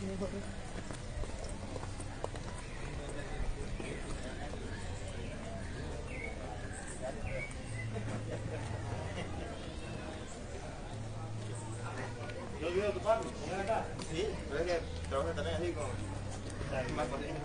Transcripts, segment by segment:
¿Yo olvido tu parte? ¿Ven acá? Sí, pero es que trabajo también así con... Más corriente.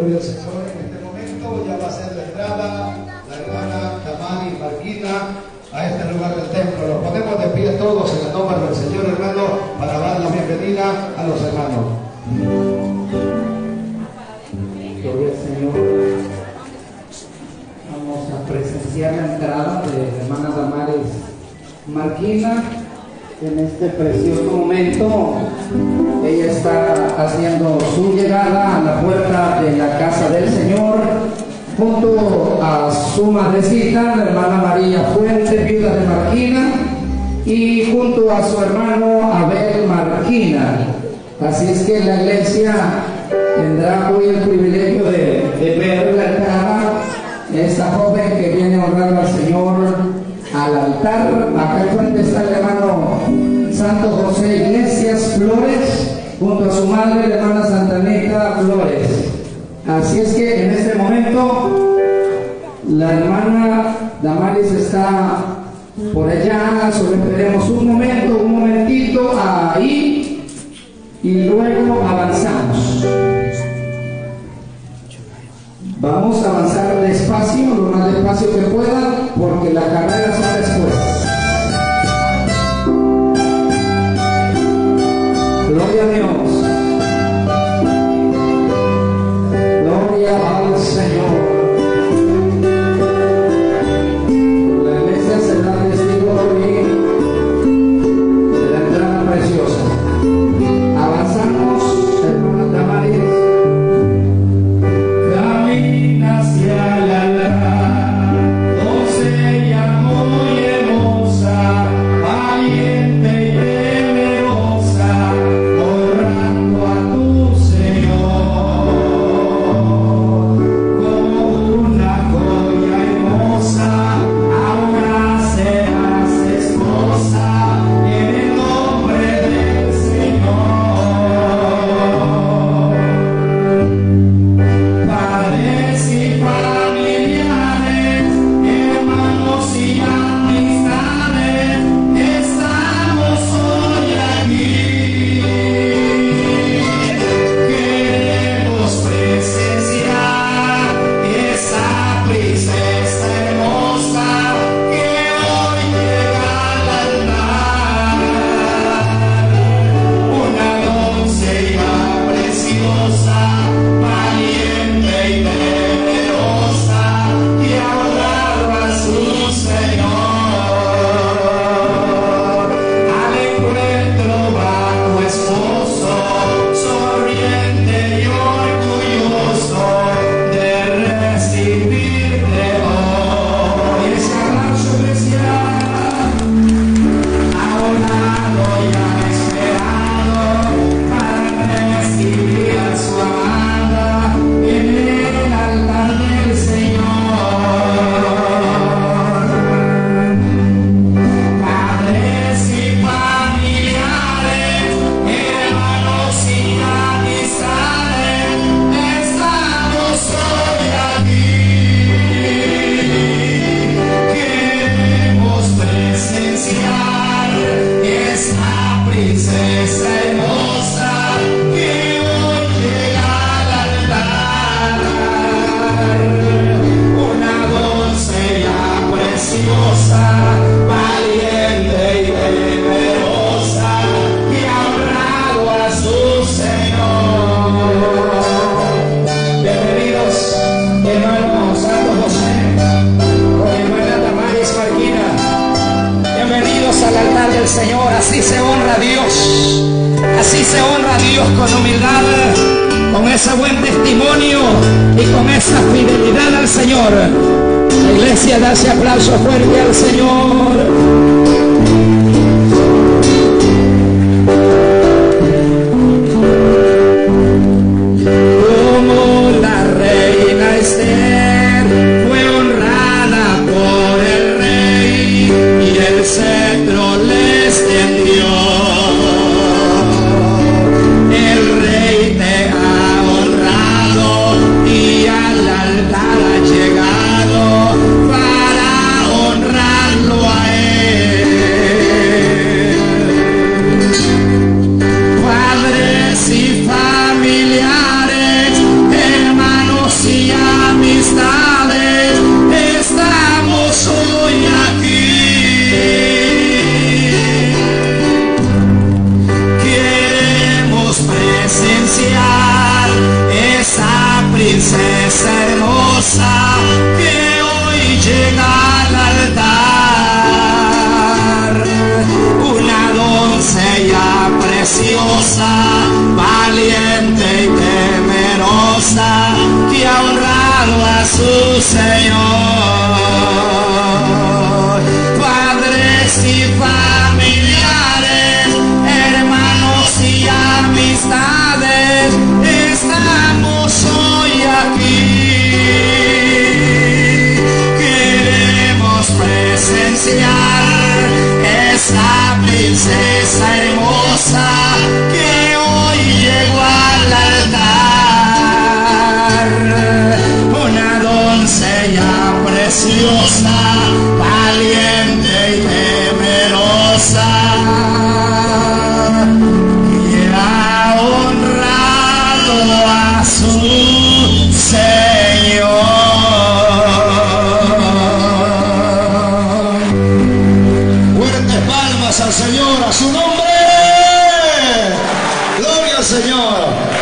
Gloria al Señor, en este momento ya va a ser la entrada la hermana Tamari Marquina a este lugar del templo. Nos ponemos de pie todos en el nombre del Señor, hermano, para dar la bienvenida a los hermanos. Gloria al Señor. Vamos a presenciar la entrada de la hermana Damares Marquina en este precioso momento. Ella está haciendo su llegada a la puerta de la casa del Señor junto a su madrecita, la hermana María Fuente, viuda de Marquina, y junto a su hermano Abel Marquina. Así es que la iglesia tendrá hoy el privilegio de, ver la de esta joven que viene a honrar al Señor al altar. Acá enfrente está el hermano Santo José Iglesias Flores, junto a su madre, la hermana Santanita Flores. Así es que en este momento la hermana Damaris está por allá, solo esperemos un momento, un momentito ahí y luego avanzamos.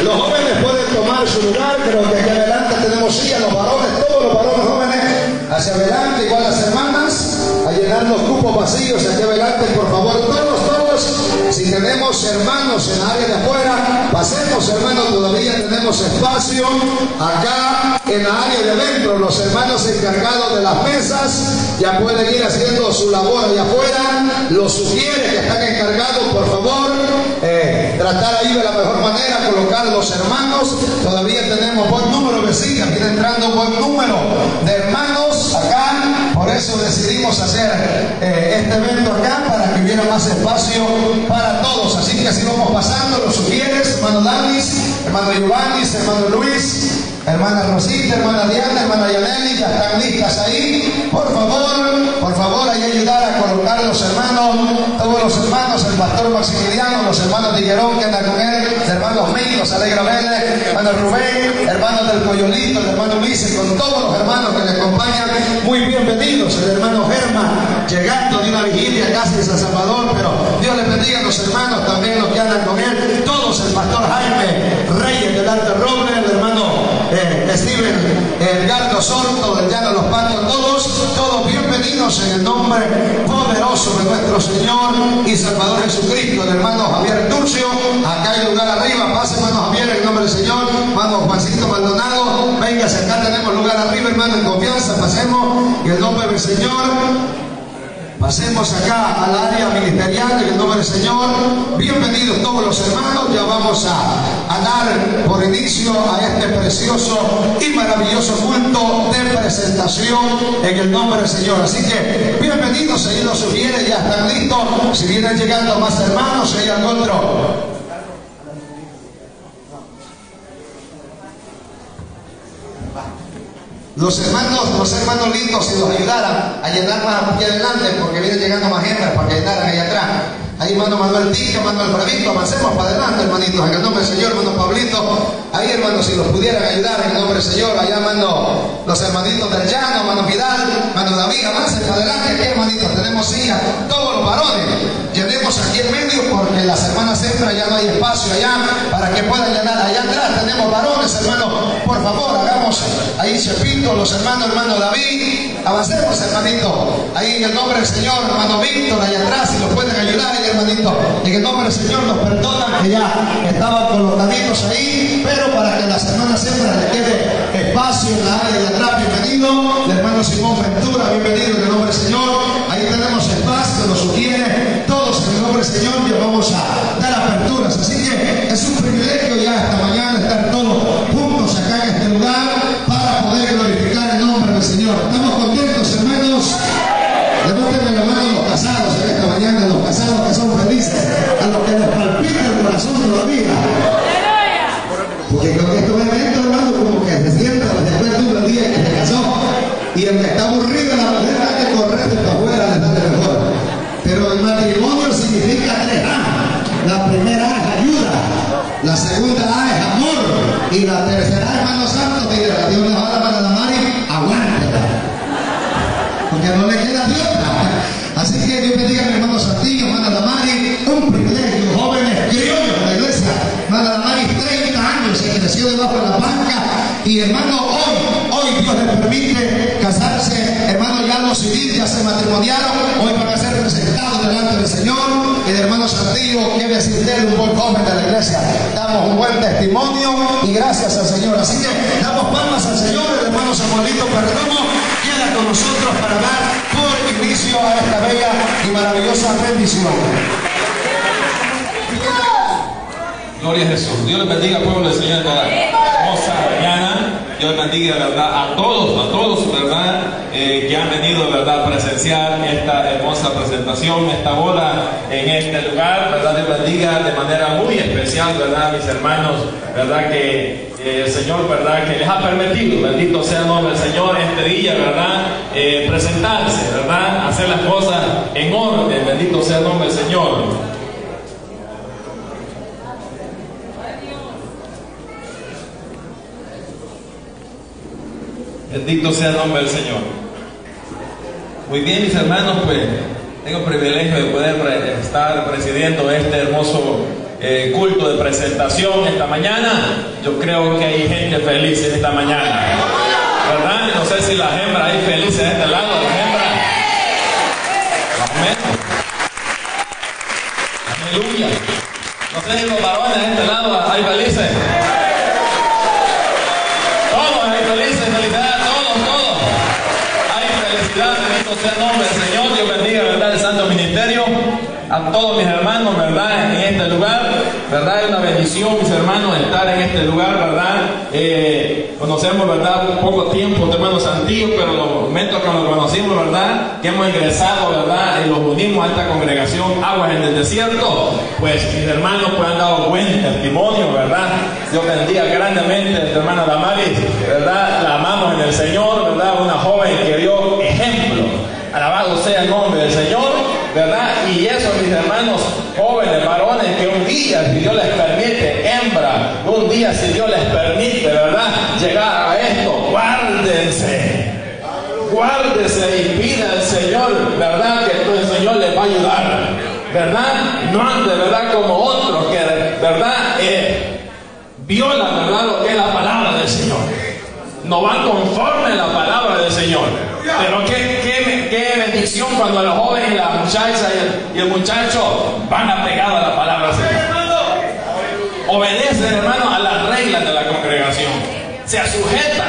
Los jóvenes pueden tomar su lugar, creo que aquí adelante tenemos sillas, los varones, todos los varones jóvenes, hacia adelante, igual las hermanas, a llenar los cupos vacíos aquí adelante, por favor, todos. Tenemos hermanos en la área de afuera, pasemos hermanos, todavía tenemos espacio acá en la área de adentro. Los hermanos encargados de las mesas ya pueden ir haciendo su labor allá afuera. Los sugieres que están encargados, por favor, eh, tratar ahí de la mejor manera, colocar los hermanos. Todavía tenemos buen número de sillas, viene entrando buen número de hermanos acá. Por eso decidimos hacer eh, este evento acá para que hubiera más espacio para todos. Así que así vamos pasando, los sugieres, hermano Danis, hermano Giovanni, hermano Luis, hermana Rosita, hermana Diana, hermana Yaneli, ya están listas ahí. Por favor, por favor, ahí ayudar a colocar los hermanos, todos los hermanos, el pastor Maximiliano, los hermanos de Higuerón que andan con él, hermanos míos, Alegra Vélez, hermano Rubén, hermanos del Coyolito, el hermano Luis, y con todos los hermanos que le acompañan, muy bienvenidos. El hermano Germán, llegando de una vigilia casi en San Salvador, pero Dios les bendiga a los hermanos, también los que andan con él, todos, el pastor Jaime Reyes del Arte Roble, el hermano eh, Steven Edgardo Sorto, del Llano los Patios, todos, todos bienvenidos en el nombre poderoso de nuestro Señor y Salvador Jesucristo, el hermano Javier Turcio, acá hay lugar arriba, pase hermano Javier en el nombre del Señor, hermano Juancito Maldonado, venga, acá tenemos lugar arriba, hermano, en confianza, pasemos, y el nombre del Señor. Pasemos acá al área ministerial en el nombre del Señor. Bienvenidos todos los hermanos. Ya vamos a, dar por inicio a este precioso y maravilloso culto de presentación en el nombre del Señor. Así que bienvenidos, ahí los sugiere, ya están listos. Si vienen llegando más hermanos, hay algún otro. Los hermanos, los hermanos lindos, si los ayudaran a llenar más aquí adelante, porque viene llegando más gente para que llenaran ahí atrás. Ahí hermano Manuel Tica, hermano Alfredito, avancemos para adelante, hermanitos, en el nombre del Señor, hermano Pablito. Ahí, hermanos, si los pudieran ayudar en el nombre del Señor, allá, hermano, los hermanitos del Llano, hermano Vidal, hermano David, avancen para adelante, aquí, hermanitos, tenemos sillas, todos los varones. Aquí en medio porque las hermanas entran, ya no hay espacio allá para que puedan llenar. Allá atrás tenemos varones, hermano, por favor, hagamos ahí Chepito, los hermanos, hermano David, avancemos, hermanito, ahí en el nombre del Señor, hermano Víctor, allá atrás, si los pueden ayudar, ahí, hermanito, en el nombre del Señor nos perdonan que ya estaban colocaditos ahí, pero para que las hermanas siempre les quede espacio en la área de atrás, bienvenido, el hermano Simón Ventura, bienvenido en el nombre del Señor, ahí tenemos espacio, nos sugiere, Señor, ya vamos a dar aperturas, así que es un privilegio ya esta mañana estar todos juntos acá en este lugar para poder glorificar el nombre del Señor. ¿Estamos contentos, hermanos? No le queda de otra. Así que Dios bendiga a mi hermano Santillo, hermana Damari, un privilegio, jóvenes criollos de la iglesia. Hermana Damari, 30 años, se creció debajo de la banca. Y hermano, hoy, hoy Dios le permite casarse. Hermano, ya los civiles ya se matrimoniaron. Hoy van a ser presentados delante del Señor. El hermano Santillo quiere usted un buen joven de la iglesia. Damos un buen testimonio y gracias al Señor. Así que damos palmas al Señor. El hermano Samuelito Perdomo con nosotros para dar por inicio a esta bella y maravillosa bendición. Gloria a Jesús. Dios les bendiga, pueblo del Señor. Dios bendiga, ¿verdad? A todos, a todos, ¿verdad? Eh, que han venido, ¿verdad? A presenciar esta hermosa presentación, esta boda en este lugar, ¿verdad? Dios bendiga de manera muy especial, ¿verdad? Mis hermanos, ¿verdad? Que el Señor, ¿verdad? Que les ha permitido, bendito sea el nombre del Señor, este día, ¿verdad? Eh, presentarse, ¿verdad? Hacer las cosas en orden, bendito sea el nombre del Señor. Bendito sea el nombre del Señor. Muy bien, mis hermanos, pues tengo el privilegio de poder estar presidiendo este hermoso eh, culto de presentación esta mañana. Yo creo que hay gente feliz esta mañana. ¿Verdad? No sé si las hembras hay felices de este lado, las hembras. Amén. Aleluya. No sé si los varones de este lado hay felices. Todos hay felices, felicidades a todos, todos. Hay felicidad, bendito sea el nombre del Señor. Dios bendiga, ¿verdad? El Santo Ministerio. A todos mis hermanos, ¿verdad? En este lugar, ¿verdad? Es una bendición, mis hermanos, estar en este lugar, ¿verdad? Eh, conocemos, ¿verdad? Poco tiempo, hermanos antiguos, pero los momentos que nos conocimos, ¿verdad? Que hemos ingresado, ¿verdad? Y los unimos a esta congregación Aguas en el Desierto, pues mis hermanos pues han dado buen testimonio, ¿verdad? Dios bendiga grandemente a esta hermana Damaris, ¿verdad? La amamos en el Señor, ¿verdad? Una joven que dio ejemplo. Alabado sea el nombre del Señor, ¿verdad? Y eso, mis hermanos jóvenes, varones, que un día, si Dios les permite, hembra, un día, si Dios les permite, ¿verdad? Llegar a esto, guárdense. Guárdese y pida al Señor, ¿verdad? Que el Señor les va a ayudar, ¿verdad? No ande, ¿verdad? Como otros que, ¿verdad? Eh, violan, ¿verdad? Lo que es la palabra del Señor. No van conforme a la palabra del Señor. Pero bendición cuando los jóvenes y la muchacha y el, el muchacho van apegados a la palabra Señor. Obedecen, hermanos, a las reglas de la congregación. Se sujetan,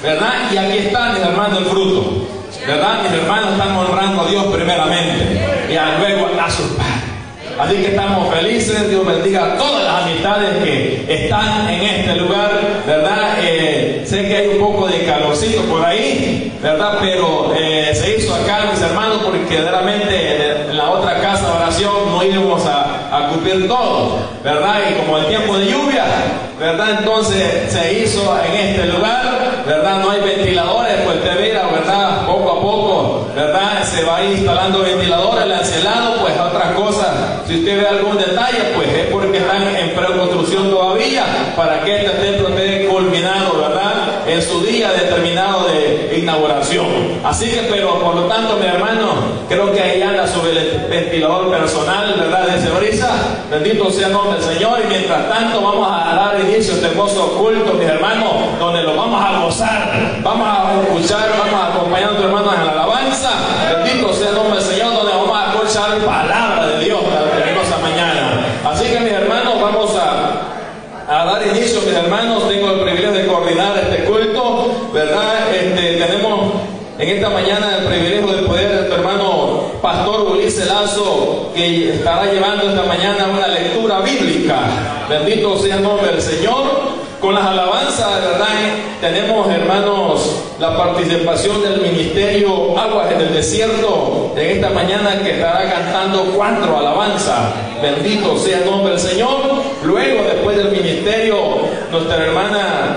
¿verdad? Y aquí está, mis hermanos, el fruto. ¿Verdad? Mis hermanos están honrando a Dios primeramente y luego a sus padres. Así que estamos felices, Dios bendiga a todas las amistades que están en este lugar, ¿verdad? Eh, sé que hay un poco de calorcito por ahí, ¿verdad? Pero eh, se hizo acá, mis hermanos, porque verdaderamente en la otra casa de oración no íbamos a, a cumplir todo, ¿verdad? Y como el tiempo de lluvia, ¿verdad? Entonces se hizo en este lugar, ¿verdad? No hay ventiladores, pues te mira, ¿verdad? Poco a poco, ¿verdad? Se va instalando ventiladores, el encelado, pues otras cosas. Si usted ve algún detalle, pues es porque están en preconstrucción todavía para que este templo esté culminado, ¿verdad? En su día determinado de inauguración. Así que, pero por lo tanto, mi hermano, creo que ahí anda su ventilador personal, ¿verdad? De brisa. Bendito sea el nombre del Señor. Y mientras tanto, vamos a dar inicio a este hermoso culto, mis hermanos, donde lo vamos a gozar. Vamos a escuchar, vamos a acompañar a nuestros hermanos en la alabanza. Bendito sea el nombre del Señor, donde vamos a escuchar palabra de Dios la hermosa mañana. Así que, mis hermanos, vamos a, a dar inicio, mis hermanos. Tengo el privilegio de coordinar este culto, ¿verdad? Este, tenemos en esta mañana el privilegio de poder, nuestro hermano Pastor Ulises Lazo, que estará llevando esta mañana una lectura bíblica. Bendito sea el nombre del Señor. Con las alabanzas, ¿verdad? Tenemos, hermanos, la participación del ministerio Aguas en el Desierto en esta mañana que estará cantando cuatro alabanzas. Bendito sea el nombre del Señor. Luego, después del ministerio, nuestra hermana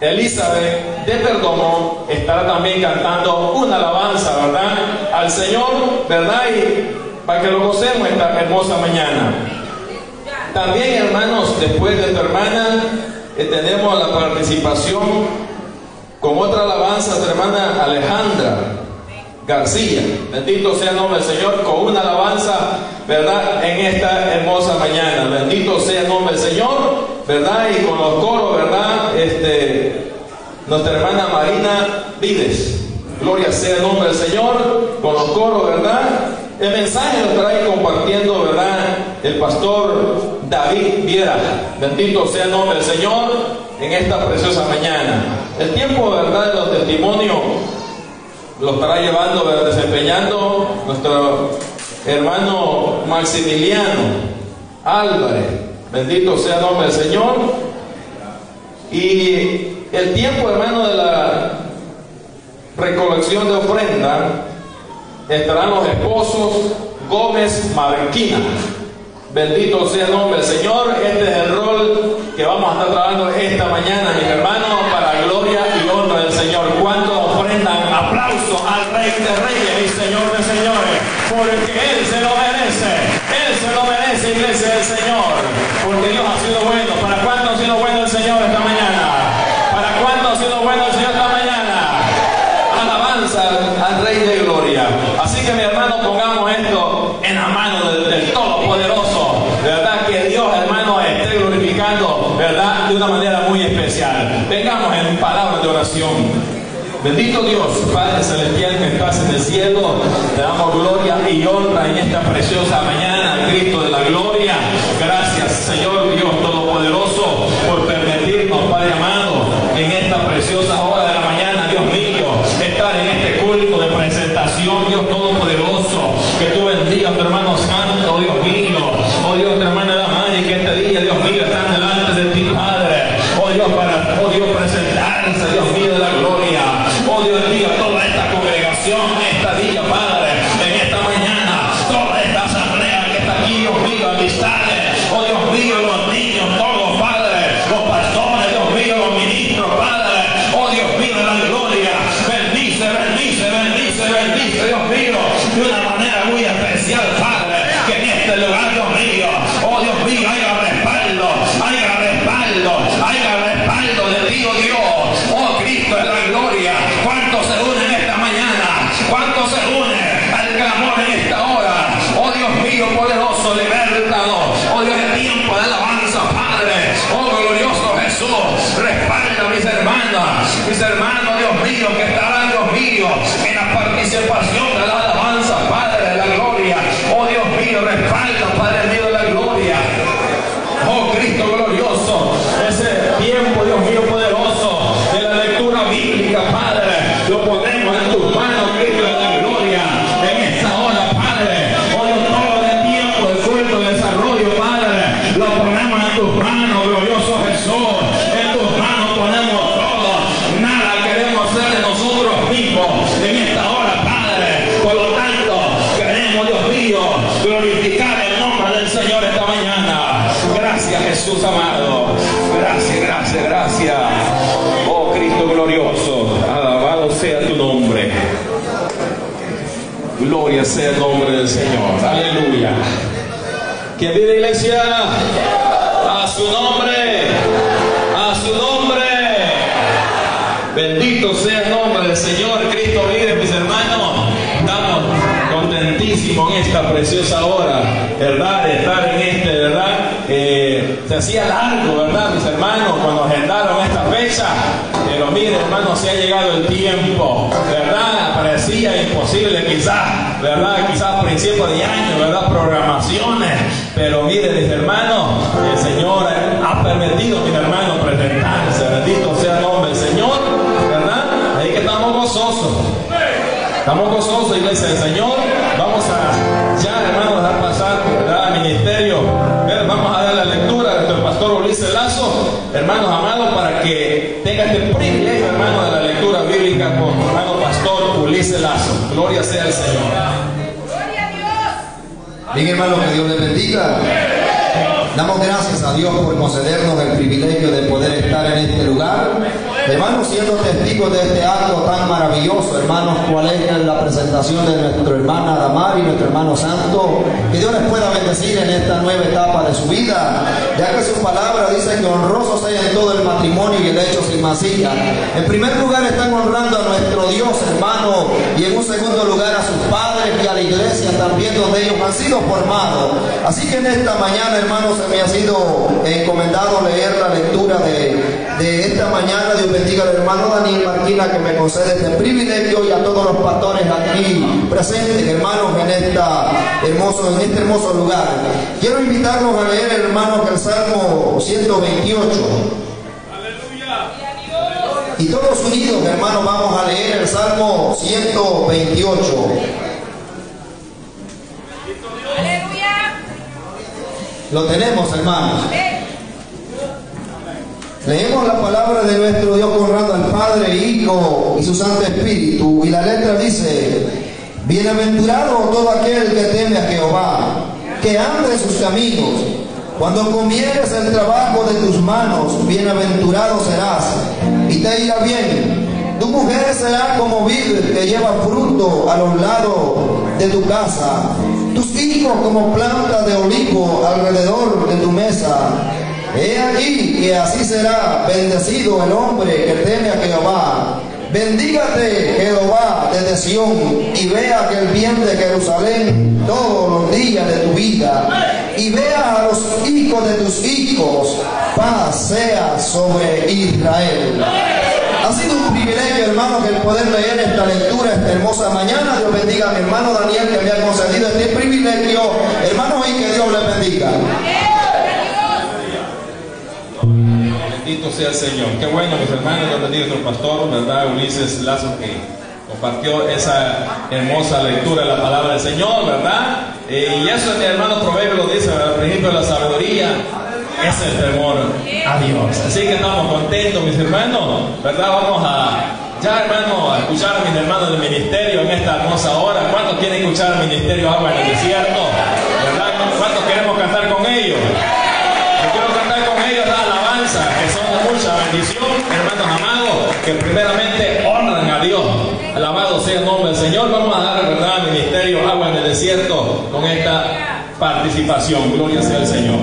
Elizabeth de Perdomo estará también cantando una alabanza, ¿verdad? Al Señor, ¿verdad? Y para que lo gocemos esta hermosa mañana. También, hermanos, después de tu hermana, eh, tenemos la participación con otra alabanza, tu hermana Alejandra García. Bendito sea el nombre del Señor, con una alabanza, ¿verdad? En esta hermosa mañana. Bendito sea el nombre del Señor, ¿verdad? Y con los coros, ¿verdad? Este, nuestra hermana Marina Vides. Gloria sea el nombre del Señor, con los coros, ¿verdad? El mensaje lo trae compartiendo, ¿verdad? El pastor David Viera. Bendito sea el nombre del Señor en esta preciosa mañana. El tiempo, ¿verdad? De los testimonios lo estará llevando, ¿verdad? desempeñando nuestro hermano Maximiliano Álvarez. Bendito sea el nombre del Señor. Y el tiempo, hermano, de la recolección de ofrenda estarán los esposos Gómez Marquina. Bendito sea el nombre del Señor. Este es el rol que vamos a estar trabajando esta mañana, mis hermanos, para gloria y honra del Señor. ¿Cuántos ofrendan aplauso al Rey de Reyes y Señor de Señores? Porque Él se lo merece. Él se lo merece, iglesia del Señor. Porque Dios ha sido bueno. ¿Para cuánto ha sido bueno el Señor esta mañana? ¿Para cuánto ha sido bueno el Señor esta mañana? Alabanza al Rey de Gloria. Así que mi hermano, pongamos esto en la mano del, del Todopoderoso. ¿Verdad? Que Dios, hermano, esté glorificando, ¿verdad? De una manera muy especial. Vengamos en palabras de Bendito Dios, Padre Celestial que estás en el cielo, te damos gloria y honra en esta preciosa mañana, Cristo de la gloria. Gracias, Señor Dios Todopoderoso, por permitirnos, Padre amado, en esta preciosa hora de la mañana, Dios mío, estar en este culto de presentación, Dios Todopoderoso, que tú bendigas, tu hermano santo, Dios mío, oh Dios, tu hermana Damari, que este día, Dios mío, están delante de ti, Padre, oh Dios, para, oh Dios, presentarse, Dios mío, de la gloria. Oh Dios mío, toda esta congregación, esta día, Padre, en esta mañana, toda esta asamblea que está aquí, Dios mío, amistades, oh Dios mío, los niños, todos, Padre, los pastores, Dios mío, los ministros, Padre, oh Dios mío, de la gloria, bendice, bendice, bendice, bendice, Dios mío, de una manera muy especial, Padre, que en este lugar, Dios mío, oh Dios mío, haya respaldo, haya respaldo, haya respaldo de Dios, Dios, oh Cristo de la gloria, ¿cuántos se unen esta mañana? ¿Cuántos se unen al clamor en esta hora? Oh Dios mío, poderoso, libertador, oh Dios, el tiempo de alabanza, Padre, oh glorioso Jesús, respalda a mis hermanas, mis hermanos, Dios mío, que estarán, Dios mío, en la participación de la alabanza, Padre de la gloria, oh Dios mío, respalda, Padre Jesús amado. Gracias, gracias, gracias. Oh Cristo glorioso, alabado sea tu nombre. Gloria sea el nombre del Señor. Aleluya. Que vive iglesia a su nombre, a su nombre. Bendito sea el nombre del Señor. Cristo vive, mis hermanos. Estamos contentísimos en esta preciosa hora, ¿verdad? De estar se hacía largo, ¿verdad, mis hermanos? Cuando agendaron esta fecha. Pero miren, hermanos, se ha llegado el tiempo, ¿verdad? Parecía imposible quizás, ¿verdad? Quizás a principios de año, ¿verdad? Programaciones. Pero miren, mis hermanos, el Señor ha permitido, mis hermanos, presentarse. Bendito sea el nombre del Señor, ¿verdad? Ahí que estamos gozosos. Estamos gozosos, iglesia del Señor. Vamos a ya, hermanos, dejar pasar ¿verdad? al ministerio. Vamos a dar la lectura Ulises Lazo, hermanos amados, para que tenga este privilegio, hermano, de la lectura bíblica con hermano pastor Ulises Lazo. Gloria sea al Señor. Bien, hermano, que Dios les bendiga. Damos gracias a Dios por concedernos el privilegio de poder estar en este lugar. Hermanos, siendo testigos de este acto tan maravilloso, hermanos, cuál es la presentación de nuestra hermana Damari, nuestro hermano santo. Que Dios les pueda bendecir en esta nueva etapa de su vida, ya que su palabra dice que honrosos sean todo el matrimonio y el hecho sin masilla. En primer lugar están honrando a nuestro Dios, hermano, y en un segundo lugar a sus padres y a la iglesia también donde ellos han sido formados. Así que en esta mañana, hermanos, se me ha sido encomendado leer la lectura de de esta mañana. Dios bendiga al hermano Daniel Marquina que me concede este privilegio y a todos los pastores aquí presentes, hermanos, en, esta hermoso, en este hermoso lugar. Quiero invitarlos a leer, hermanos, el Salmo 128. Y todos unidos, hermanos, vamos a leer el Salmo 128. Lo tenemos, hermanos. Leemos la palabra de nuestro Dios honrando al Padre, Hijo y su Santo Espíritu. Y la letra dice, Bienaventurado todo aquel que teme a Jehová, que ande sus caminos. Cuando comieres el trabajo de tus manos, bienaventurado serás y te irá bien. Tu mujer será como vid que lleva fruto a los lados de tu casa. Tus hijos como plantas de olivo alrededor de tu mesa. He aquí que así será bendecido el hombre que teme a Jehová. Bendígate Jehová desde Sión y vea que el bien de Jerusalén todos los días de tu vida y vea a los hijos de tus hijos, paz sea sobre Israel. Ha sido un privilegio, hermano, el poder leer esta lectura esta hermosa mañana. Dios bendiga a mi hermano Daniel que me ha concedido este privilegio. Hermano, y que Dios le bendiga. Bendito sea el Señor. Qué bueno, mis hermanos, bendiga a nuestro pastor, ¿verdad? Ulises Lazo, que compartió esa hermosa lectura de la palabra del Señor, ¿verdad? Eh, y eso, mi hermano Proverbio lo dice, ¿verdad? Al principio de la sabiduría es el temor a Dios. Así que estamos contentos, mis hermanos, ¿verdad? Vamos a, ya hermano, a escuchar a mis hermanos del ministerio en esta hermosa hora. ¿Cuántos quieren escuchar el ministerio Agua en el Desierto? ¿Verdad? ¿Cuántos queremos cantar con ellos? Que primeramente honran a Dios. Alabado sea el nombre del Señor. Vamos a dar, ¿verdad?, al ministerio Agua en el Desierto con esta participación. Gloria sea el Señor.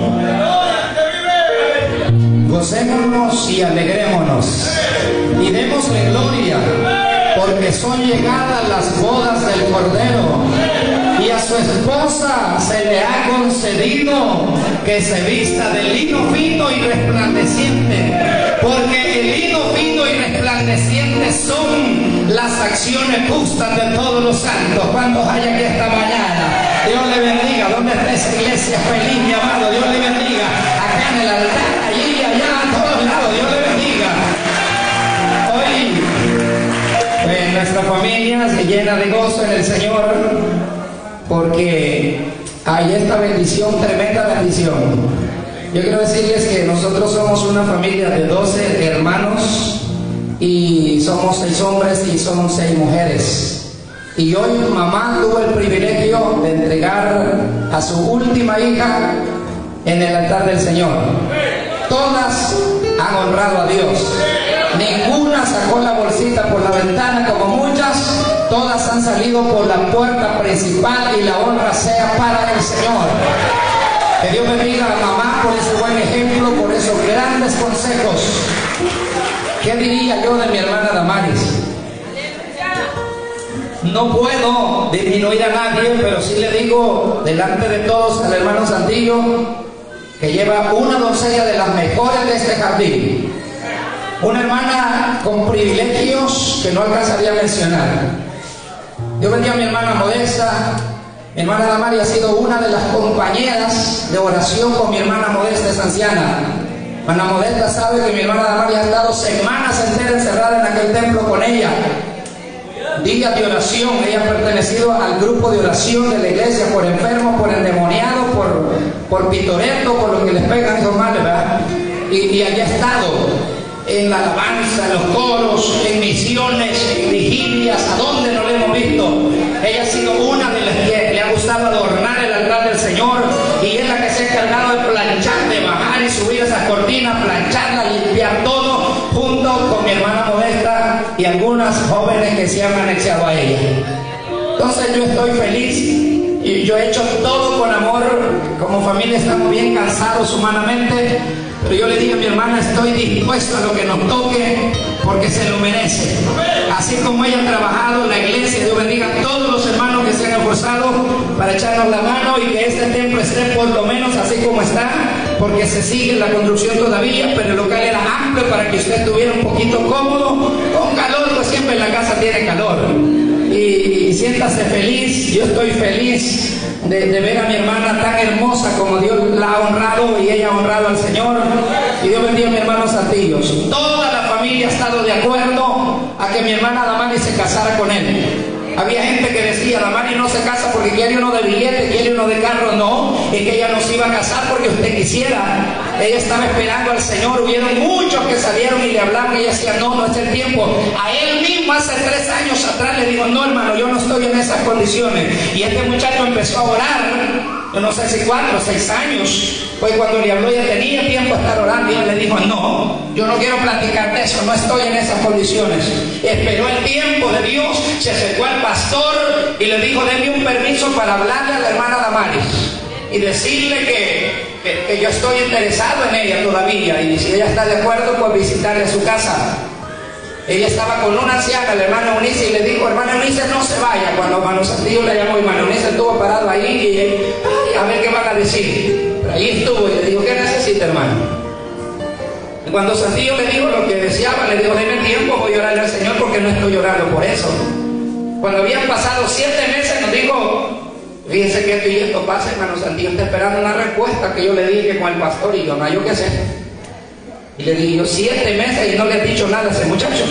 Gocémonos y alegrémonos y démosle gloria, porque son llegadas las bodas del Cordero y a su esposa se le ha concedido que se vista de lino fino y resplandeciente, porque el lino fino y resplandeciente son las acciones justas de todos los santos. Cuando haya aquí esta mañana, Dios le bendiga. ¿Dónde está esa iglesia feliz, mi amado? Dios le bendiga. Acá en el altar, allí, allá, a todos lados. Dios le bendiga. Hoy, eh, nuestra familia se llena de gozo en el Señor porque hay esta bendición, tremenda bendición. Yo quiero decirles que nosotros somos una familia de 12 hermanos y somos seis hombres y somos seis mujeres. Y hoy mamá tuvo el privilegio de entregar a su última hija en el altar del Señor. Todas han honrado a Dios. Ninguna sacó la bolsita por la ventana como muchas. Todas han salido por la puerta principal y la honra sea para el Señor. Que Dios bendiga a mamá por ese buen ejemplo, por esos grandes consejos. ¿Qué diría yo de mi hermana Damaris? No puedo disminuir a nadie, pero sí le digo delante de todos al hermano Santillo que lleva una doncella de las mejores de este jardín. Una hermana con privilegios que no alcanzaría a mencionar. Yo bendiga a mi hermana Modesta. Mi hermana Damari ha sido una de las compañeras de oración con mi hermana Modesta es anciana. Hermana Modesta sabe que mi hermana Damari ha estado semanas enteras encerrada en aquel templo con ella días de oración. Ella ha pertenecido al grupo de oración de la iglesia por enfermos, por endemoniados, por, por por lo que les pegan esos males, ¿verdad? Y, y allá ha estado en la alabanza, en los coros, en misiones, en vigilias, a dónde no le hemos visto. Ella ha sido una de las que le ha gustado adornar el altar del Señor y es la que se ha encargado de y cortinas, plancharlas, limpiar todo, junto con mi hermana Modesta y algunas jóvenes que se han anexado a ella. Entonces yo estoy feliz y yo he hecho todo con amor. Como familia estamos bien cansados humanamente, pero yo le digo a mi hermana, estoy dispuesto a lo que nos toque porque se lo merece. Así como ella ha trabajado la iglesia, Dios bendiga a todos los hermanos que se han esforzado para echarnos la mano y que este templo esté por lo menos así como está, porque se sigue la construcción todavía, pero el local era amplio para que usted estuviera un poquito cómodo. Con calor, pues siempre la casa tiene calor. Y, y siéntase feliz, yo estoy feliz de, de ver a mi hermana tan hermosa como Dios la ha honrado y ella ha honrado al Señor. Y Dios bendiga a mi hermano Santillos. Toda la familia ha estado de acuerdo a que mi hermana Damani se casara con él. Había gente que decía, Damani no se casa porque quiere uno de billete, quiere uno de carro. No, es que ella no se iba a casar porque usted quisiera. Ella estaba esperando al Señor. Hubieron muchos que salieron y le hablaron y ella decía, no, no es el tiempo. A él mismo hace tres años atrás le dijo, no hermano, yo no estoy en esas condiciones. Y este muchacho empezó a orar no sé si cuatro o seis años, pues cuando le habló ya tenía tiempo a estar orando y él le dijo, no, yo no quiero platicar de eso, no estoy en esas condiciones. Esperó el tiempo de Dios, se acercó al pastor y le dijo, denme un permiso para hablarle a la hermana Damaris y decirle que, que, yo estoy interesado en ella todavía y si ella está de acuerdo, pues visitarle a su casa. Ella estaba con una anciana, la hermana Eunice, y le dijo, hermana Eunice, no se vaya. Cuando hermano Santillo le llamó, hermana Eunice estuvo parado ahí y ay, a ver qué van a decir. Pero ahí estuvo y le dijo, ¿qué necesita, hermano? Y cuando Santillo le dijo lo que deseaba, le dijo, denme tiempo, voy a orarle al Señor porque no estoy llorando por eso. Cuando habían pasado siete meses, nos dijo, fíjense que esto y esto pasa, hermano Santillo está esperando una respuesta que yo le dije con el pastor y yo, no yo qué hacer. Y le dije yo, siete meses y no le he dicho nada a ese muchacho.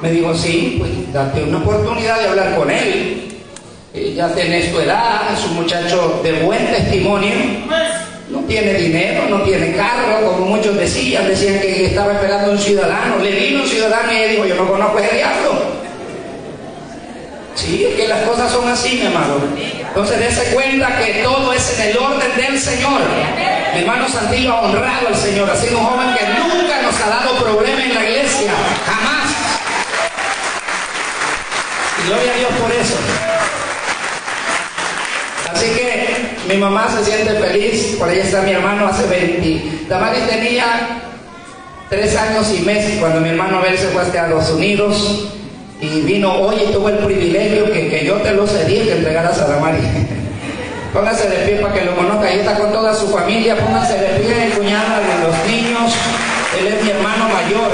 Me dijo, sí, pues date una oportunidad de hablar con él. Ya tenés tu edad, es un muchacho de buen testimonio. No tiene dinero, no tiene carro, como muchos decían, decían que estaba esperando un ciudadano. Le vino un ciudadano y él dijo, yo no conozco a ese diablo. Sí, es que las cosas son así, mi hermano. Entonces dése cuenta que todo es en el orden del Señor. Mi hermano Santillo ha honrado al Señor. Ha sido un joven que nunca nos ha dado problema en la iglesia. Jamás. Y gloria a Dios por eso. Así que mi mamá se siente feliz. Por ahí está mi hermano hace 20. Damaris tenía tres años y meses cuando mi hermano Abel se fue a Estados Unidos y vino hoy y tuvo el privilegio que, que yo te lo cedí que entregaras a Damari. Póngase de pie para que lo conozca. Ahí está con toda su familia. Póngase de pie, cuñada de los niños. Él es mi hermano mayor.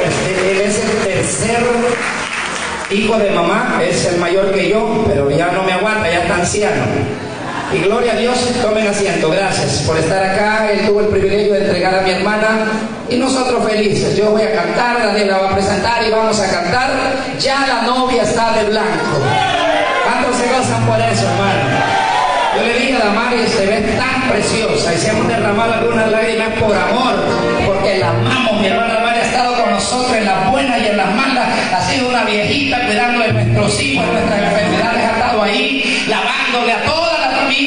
Él es el tercer hijo de mamá. Es el mayor que yo, pero ya no me aguanta, ya está anciano. Y gloria a Dios, tomen asiento. Gracias por estar acá. Él tuvo el privilegio de entregar a mi hermana y nosotros felices. Yo voy a cantar, Daniela va a presentar y vamos a cantar. Ya la novia está de blanco. ¿Cuántos se gozan por eso, hermano? Yo le dije a Damaris, se ve tan preciosa y si hemos derramado algunas lágrimas por amor, porque la amamos. Mi hermana Damaris ha estado con nosotros en las buenas y en las malas. Ha sido una viejita cuidando de nuestros hijos, de nuestras enfermedades.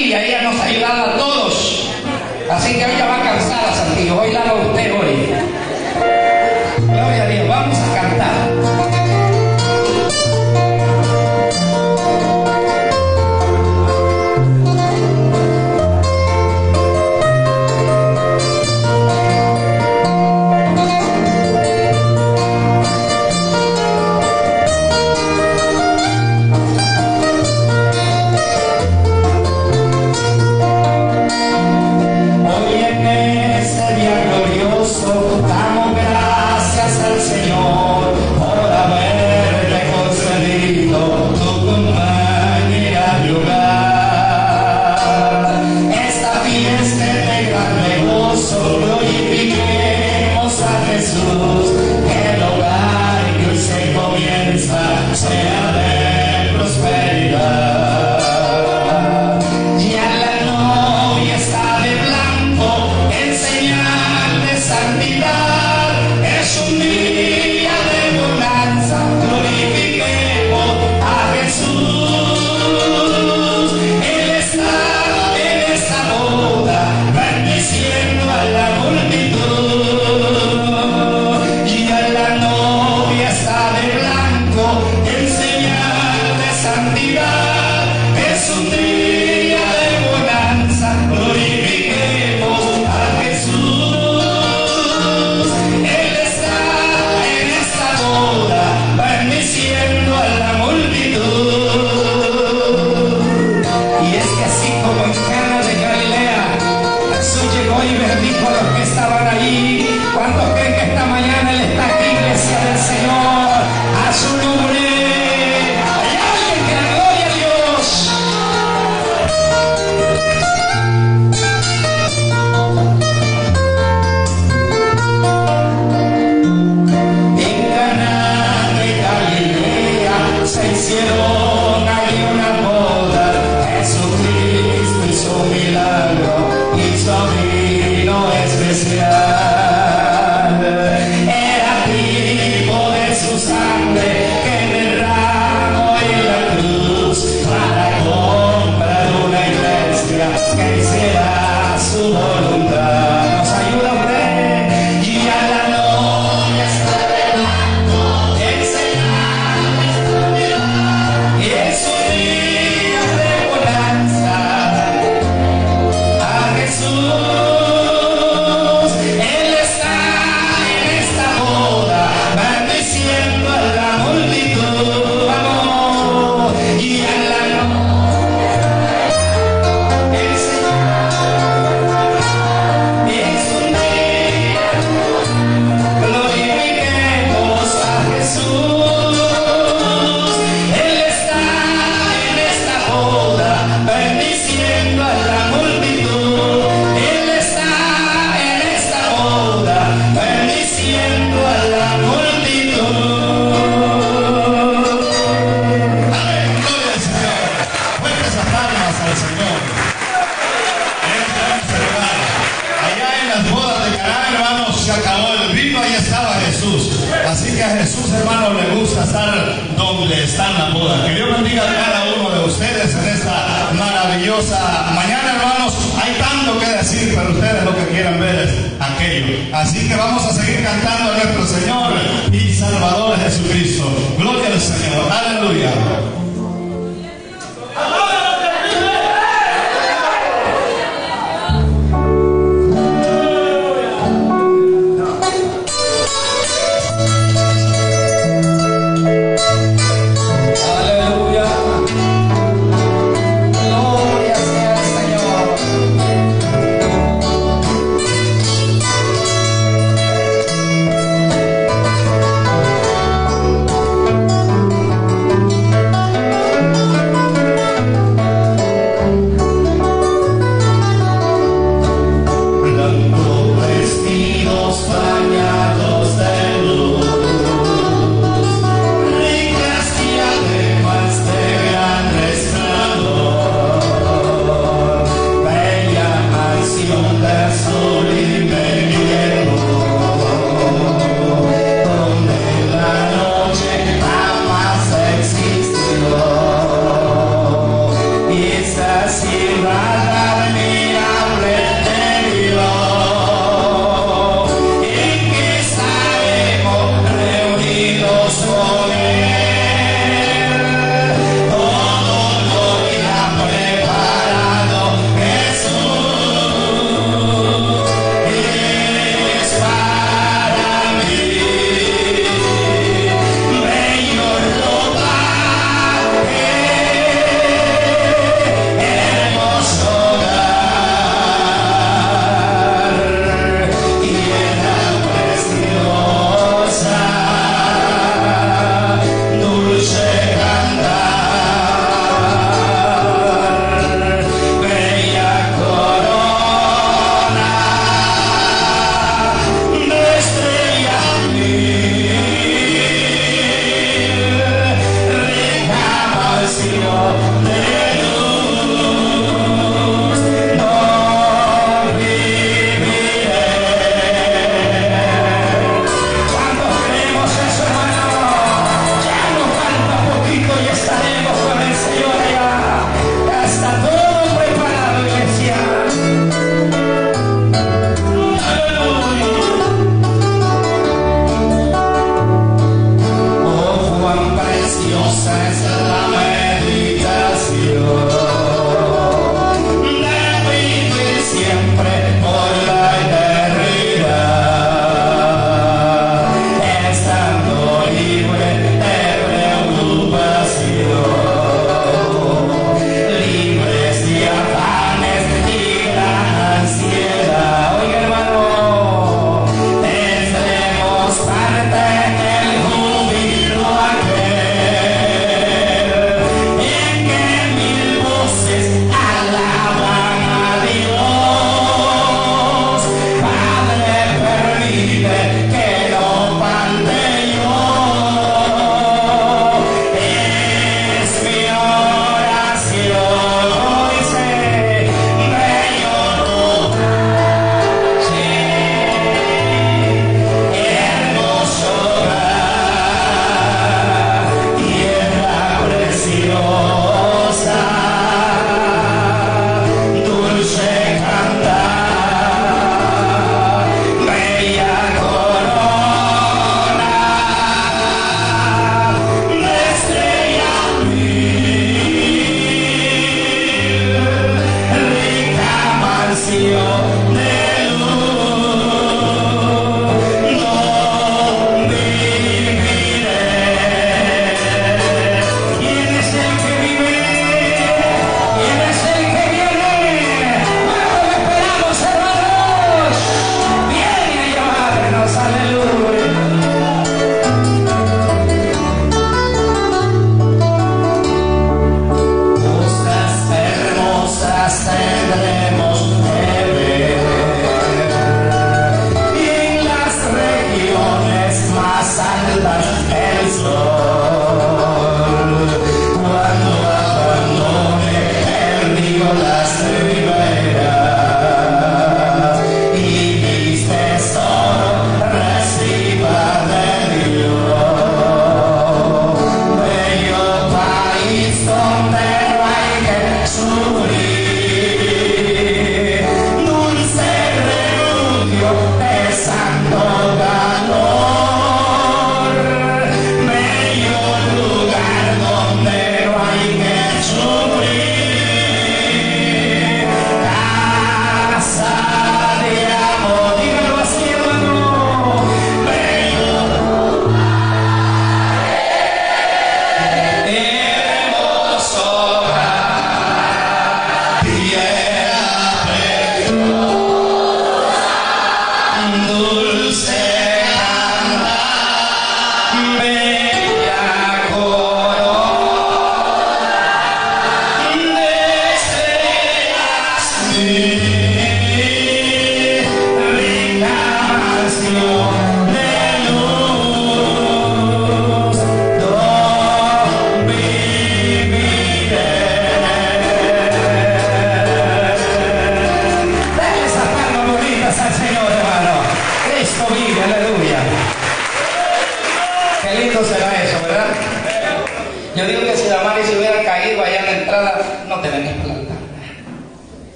Familia. Ella nos ha ayudado a todos. Así que ella va cansada, Santillo. Hoy la usted hoy.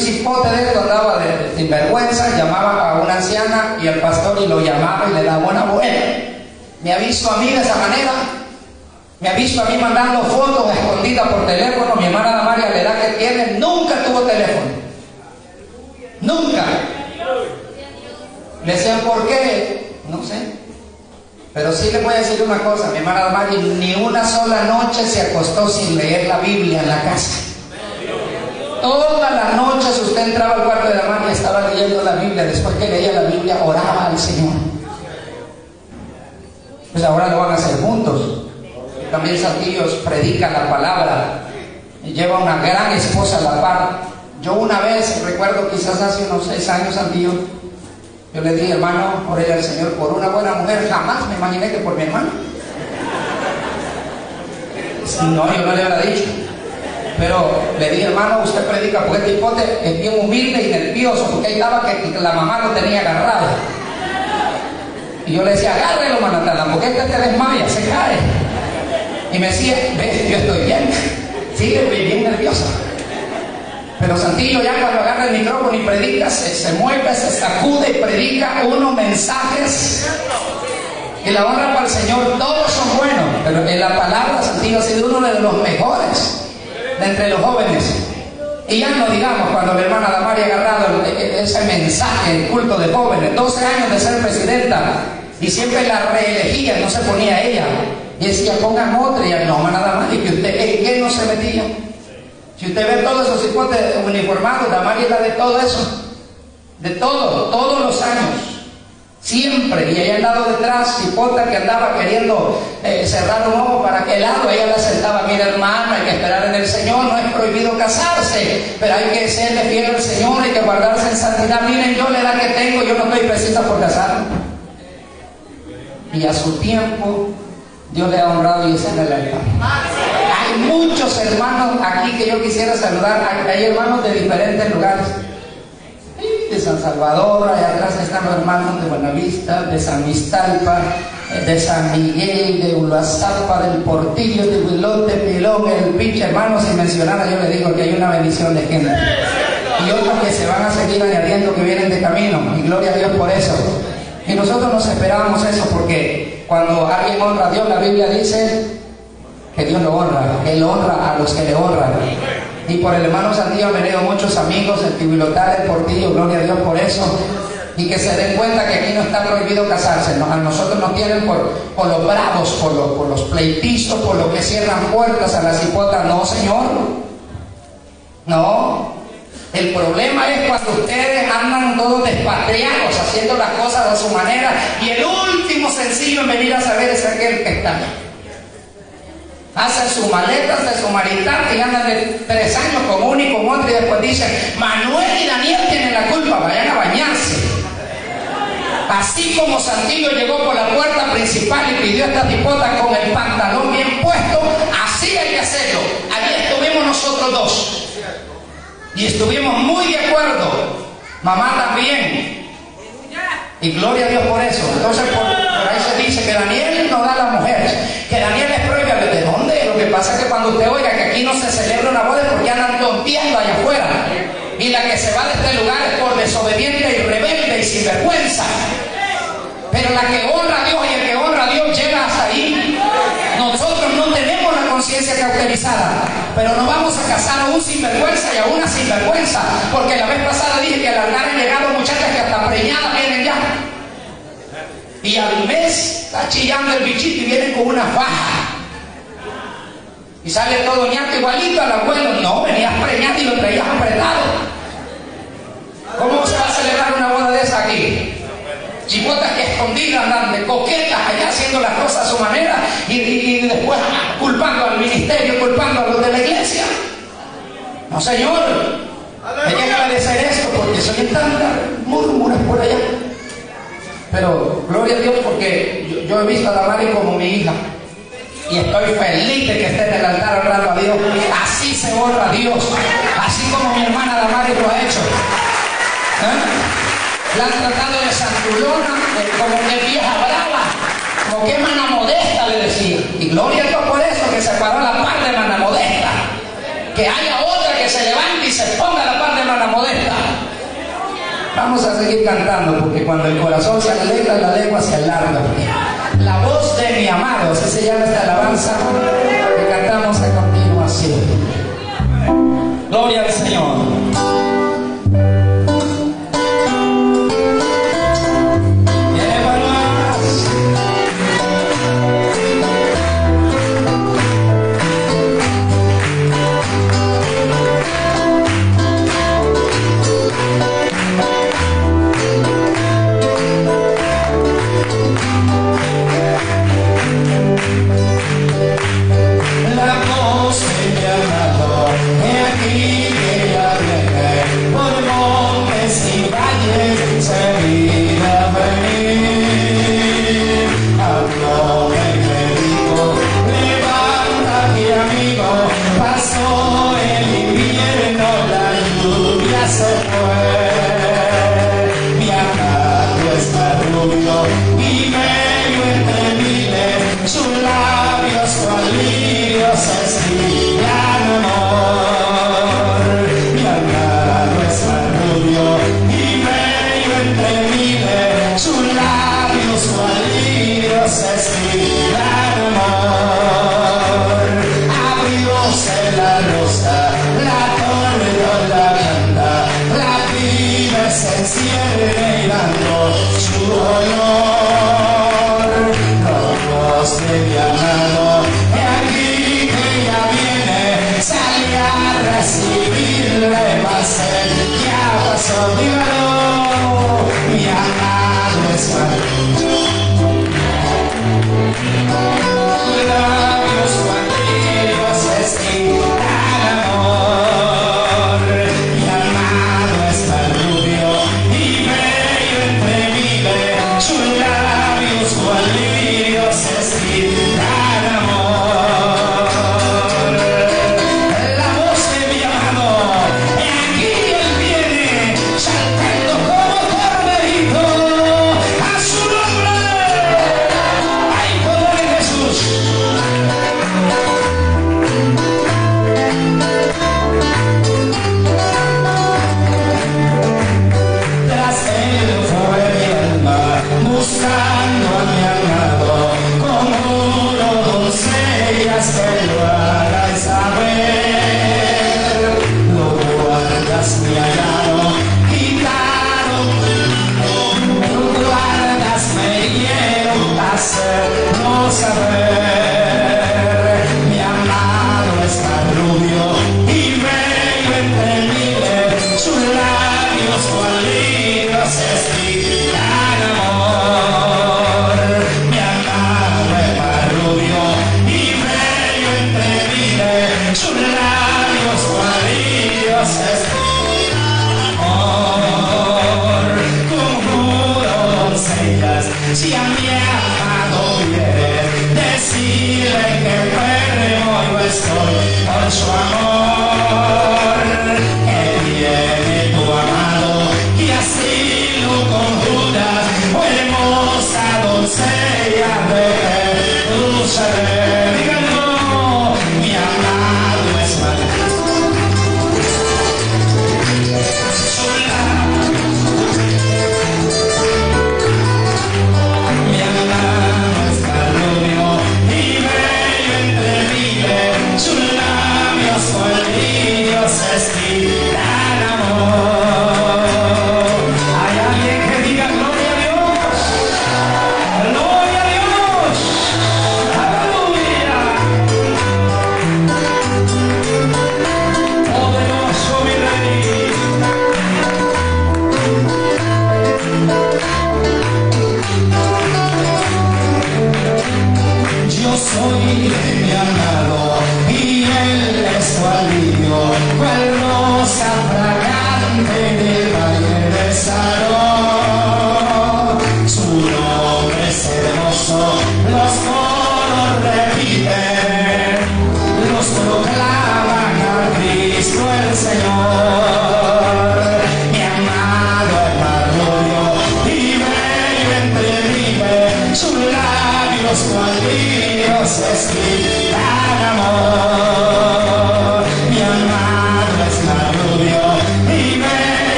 Si un cipote de andaba de sinvergüenza, llamaba a una anciana y el pastor y lo llamaba y le daba una buena. Me ha visto a mí de esa manera. Me ha visto a mí mandando fotos escondidas por teléfono. Mi hermana Damaris, a la edad que tiene, nunca tuvo teléfono. Nunca. Le decían, ¿por qué? No sé. Pero sí le voy a decir una cosa, mi hermana Damaris, ni una sola noche se acostó sin leer la Biblia en la casa. Todas las noches usted entraba al cuarto de la y estaba leyendo la Biblia. Después que leía la Biblia, oraba al Señor. Pues ahora lo van a hacer juntos. También Santillos predica la palabra y lleva una gran esposa a la par. Yo una vez, recuerdo quizás hace unos seis años, Santillo, yo le dije, hermano, oré al Señor por una buena mujer. Jamás me imaginé que por mi hermano. No, yo no le había dicho. Pero le dije, hermano, usted predica porque este hipote es bien humilde y nervioso, porque ahí estaba que la mamá lo tenía agarrado. Y yo le decía, agárrelo, manatala, porque este te desmaya, se cae. Y me decía, ve, yo estoy bien. Sigue bien nerviosa. Pero Santillo ya cuando agarra el micrófono y predica, se, se mueve, se sacude y predica unos mensajes. Y la honra para el Señor, todos son buenos, pero en la palabra Santillo ha sido uno de los mejores de entre los jóvenes. Y ya no digamos cuando mi hermana Damari ha agarrado ese mensaje, el culto de jóvenes, 12 años de ser presidenta, y siempre la reelegía, no se ponía ella. Y decía, pongan otra, y ya no, Damari, que usted, ¿en qué no se metía? Si usted ve todos esos hipotes uniformados, Damari era de todo eso, de todo, todos los años. Siempre, y ella andaba detrás, hipota que andaba queriendo eh, cerrar un ojo para aquel lado, ella la sentaba, mira hermano, hay que esperar en el Señor, no es prohibido casarse, pero hay que serle fiel al Señor, hay que guardarse en santidad. Miren, yo la edad que tengo, yo no estoy precisa por casarme. Y a su tiempo, Dios le ha honrado y está en el altar. Hay muchos hermanos aquí que yo quisiera saludar, hay hermanos de diferentes lugares de San Salvador, allá atrás están los hermanos de Buenavista, de San Mistalpa, de San Miguel, de Ulazapa, del Portillo, de Huilote, Pilón, el pinche hermano, sin mencionar, yo le digo que hay una bendición de gente. Y otros que se van a seguir añadiendo que vienen de camino, y gloria a Dios por eso. Y nosotros nos esperábamos eso porque cuando alguien honra a Dios, la Biblia dice que Dios lo honra, Él honra a los que le honran. Y por el hermano Santillo han venido muchos amigos, el Tibilotar, el Portillo, gloria a Dios por eso. Y que se den cuenta que aquí no está prohibido casarse. a nosotros nos tienen por, por los bravos, por, los, por los pleitizos, por lo que cierran puertas a las hipotas. No, Señor. No. El problema es cuando ustedes andan todos despatriados, haciendo las cosas a su manera. Y el último sencillo en venir a saber es aquel que está hacen sus maletas de su marital y andan de tres años con uno y con otro y después dicen, Manuel y Daniel tienen la culpa, vayan a bañarse. Así como Santillo llegó por la puerta principal y pidió esta tipota con el pantalón bien puesto, así hay que hacerlo. Allí estuvimos nosotros dos. Y estuvimos muy de acuerdo. Mamá también. Y gloria a Dios por eso. Entonces por, ahí se dice que Daniel no da a las mujeres, pasa es que cuando usted oiga que aquí no se celebra una boda es porque andan tonteando allá afuera. Y la que se va de este lugar es por desobediente y rebelde y sinvergüenza. Pero la que honra a Dios y el que honra a Dios llega hasta ahí. Nosotros no tenemos la conciencia cauterizada, pero no vamos a casar a un sinvergüenza y a una sinvergüenza, porque la vez pasada dije que al altar han llegado muchachas que hasta preñadas vienen ya. Y al mes está chillando el bichito y vienen con una faja. Y sale todo ñato igualito al abuelo. No, venías preñado y lo traías apretado. ¿Cómo se va a celebrar una boda de esa aquí? Chipotas que escondidas andan de coquetas allá haciendo las cosas a su manera y, después culpando al ministerio, culpando a los de la iglesia. No, Señor, hay que agradecer esto porque soy tantas murmuras por allá. Pero gloria a Dios porque yo, he visto a la madre como mi hija. Y estoy feliz de que esté en el altar honrando a Dios. Así se honra a Dios. Así como mi hermana la lo ha hecho. ¿Eh? La han tratado de santulona, de, eh, como que vieja brava, como que hermana modesta, le decía. Y gloria a Dios por eso, que se paró la parte de hermana modesta. Que haya otra que se levante y se ponga la parte de hermana modesta. Vamos a seguir cantando, porque cuando el corazón se alegra, la lengua se alarga la voz de mi amado. Así se llama esta alabanza que cantamos a continuación. Gloria al Señor.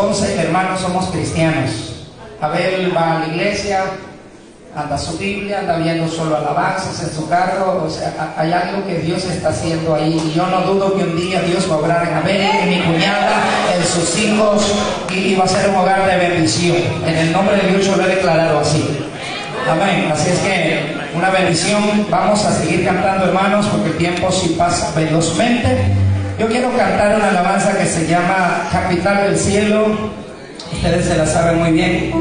11 hermanos somos cristianos. Abel va a la iglesia, anda su Biblia, anda viendo solo alabanzas en su carro, o sea, hay algo que Dios está haciendo ahí y yo no dudo que un día Dios va a obrar en Abel, en mi cuñada, en sus hijos y va a ser un hogar de bendición. En el nombre de Dios yo lo he declarado así. Amén. Así es que una bendición. Vamos a seguir cantando, hermanos, porque el tiempo sí pasa velozmente. Yo quiero cantar una alabanza que se llama Capital del Cielo. Ustedes se la saben muy bien.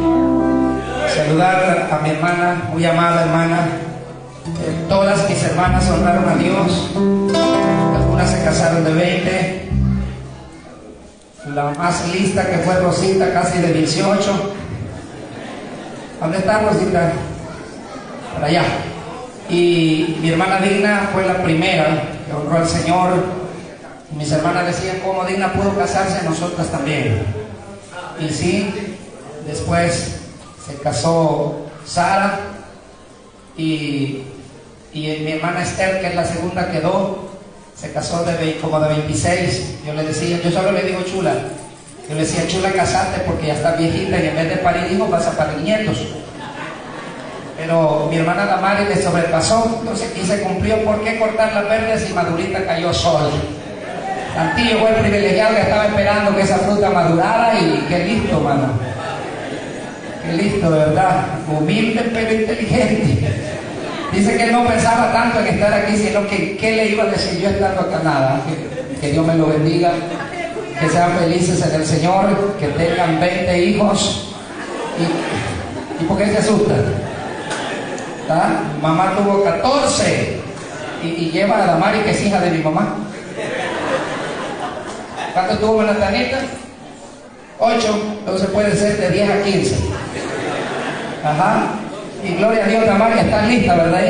Saludar a mi hermana, muy amada hermana. Eh, todas mis hermanas honraron a Dios. Algunas se casaron de 20. La más lista que fue Rosita, casi de 18. ¿Dónde está Rosita? Para allá. Y mi hermana Digna fue la primera que honró al Señor. Y mis hermanas decían, ¿cómo Digna pudo casarse? Nosotras también. Y sí, después se casó Sara y, y mi hermana Esther, que es la segunda, quedó, se casó de como de 26. Yo le decía, yo solo le digo chula. Yo le decía, chula, casarte porque ya está viejita y en vez de parir hijos vas a parir nietos. Pero mi hermana Damari le sobrepasó, entonces aquí se cumplió. ¿Por qué cortar las verdes si madurita cayó sol? Santillo fue el privilegiado que estaba esperando que esa fruta madurara y qué listo, mano. Qué listo, de verdad. Humilde pero inteligente. Dice que él no pensaba tanto en estar aquí, sino que qué le iba a decir yo estando acá nada. Que, Dios me lo bendiga. Que sean felices en el Señor, que tengan 20 hijos. ¿Y, ¿y por qué se asustan? ¿Ah? Mamá tuvo 14 y, y lleva a Damari, que es hija de mi mamá. ¿Cuánto tuvo Natanita? 8, entonces puede ser de 10 a 15. Ajá. Y gloria a Dios, Damari, está lista, ¿verdad?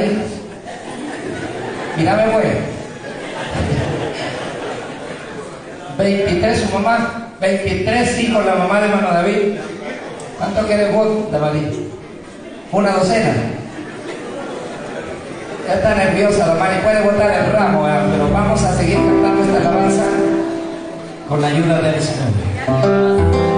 Mírame, güey. 23 su mamá, 23 hijos la mamá de hermano David. ¿Cuánto quieres vos, David? Una docena. Ya está nerviosa la Mari, puede botar el ramo, ¿verdad? pero vamos a seguir cantando esta alabanza con la ayuda del Señor.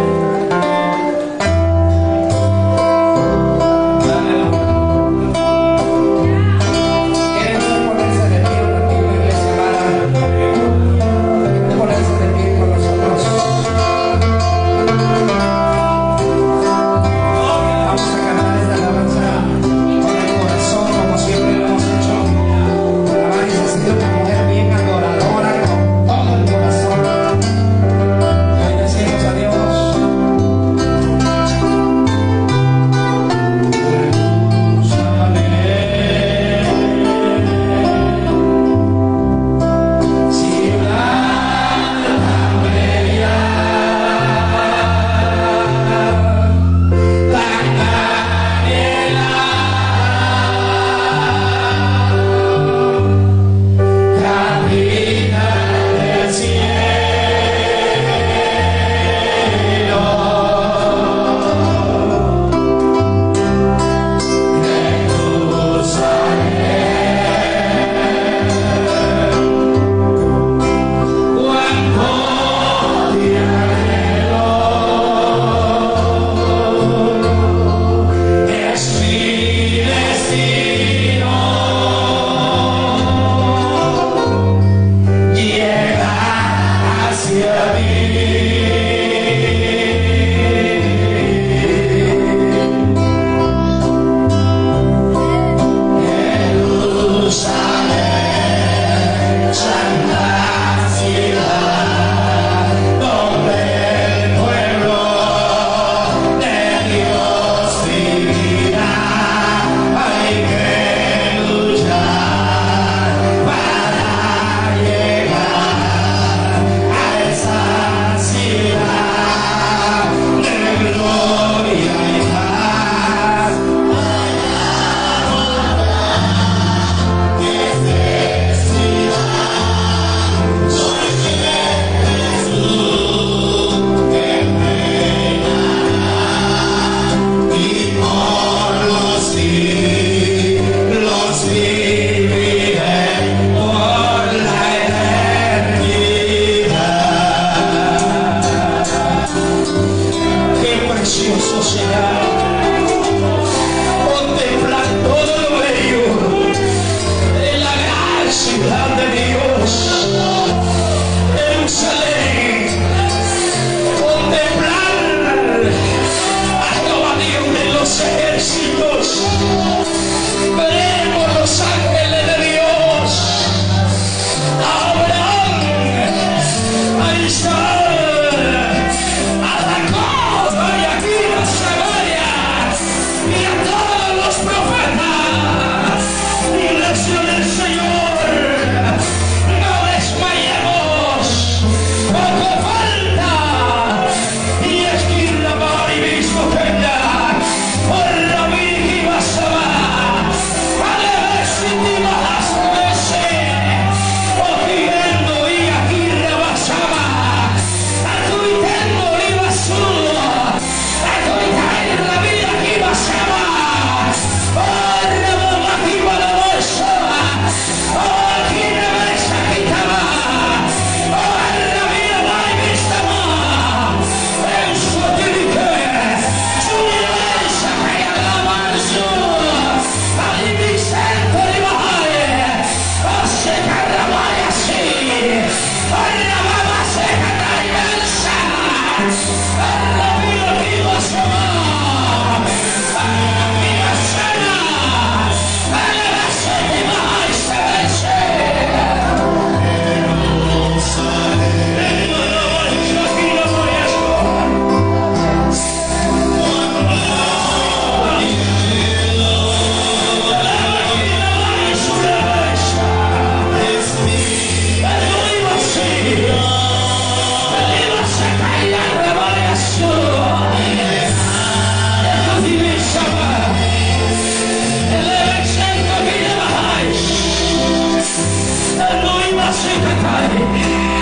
Musik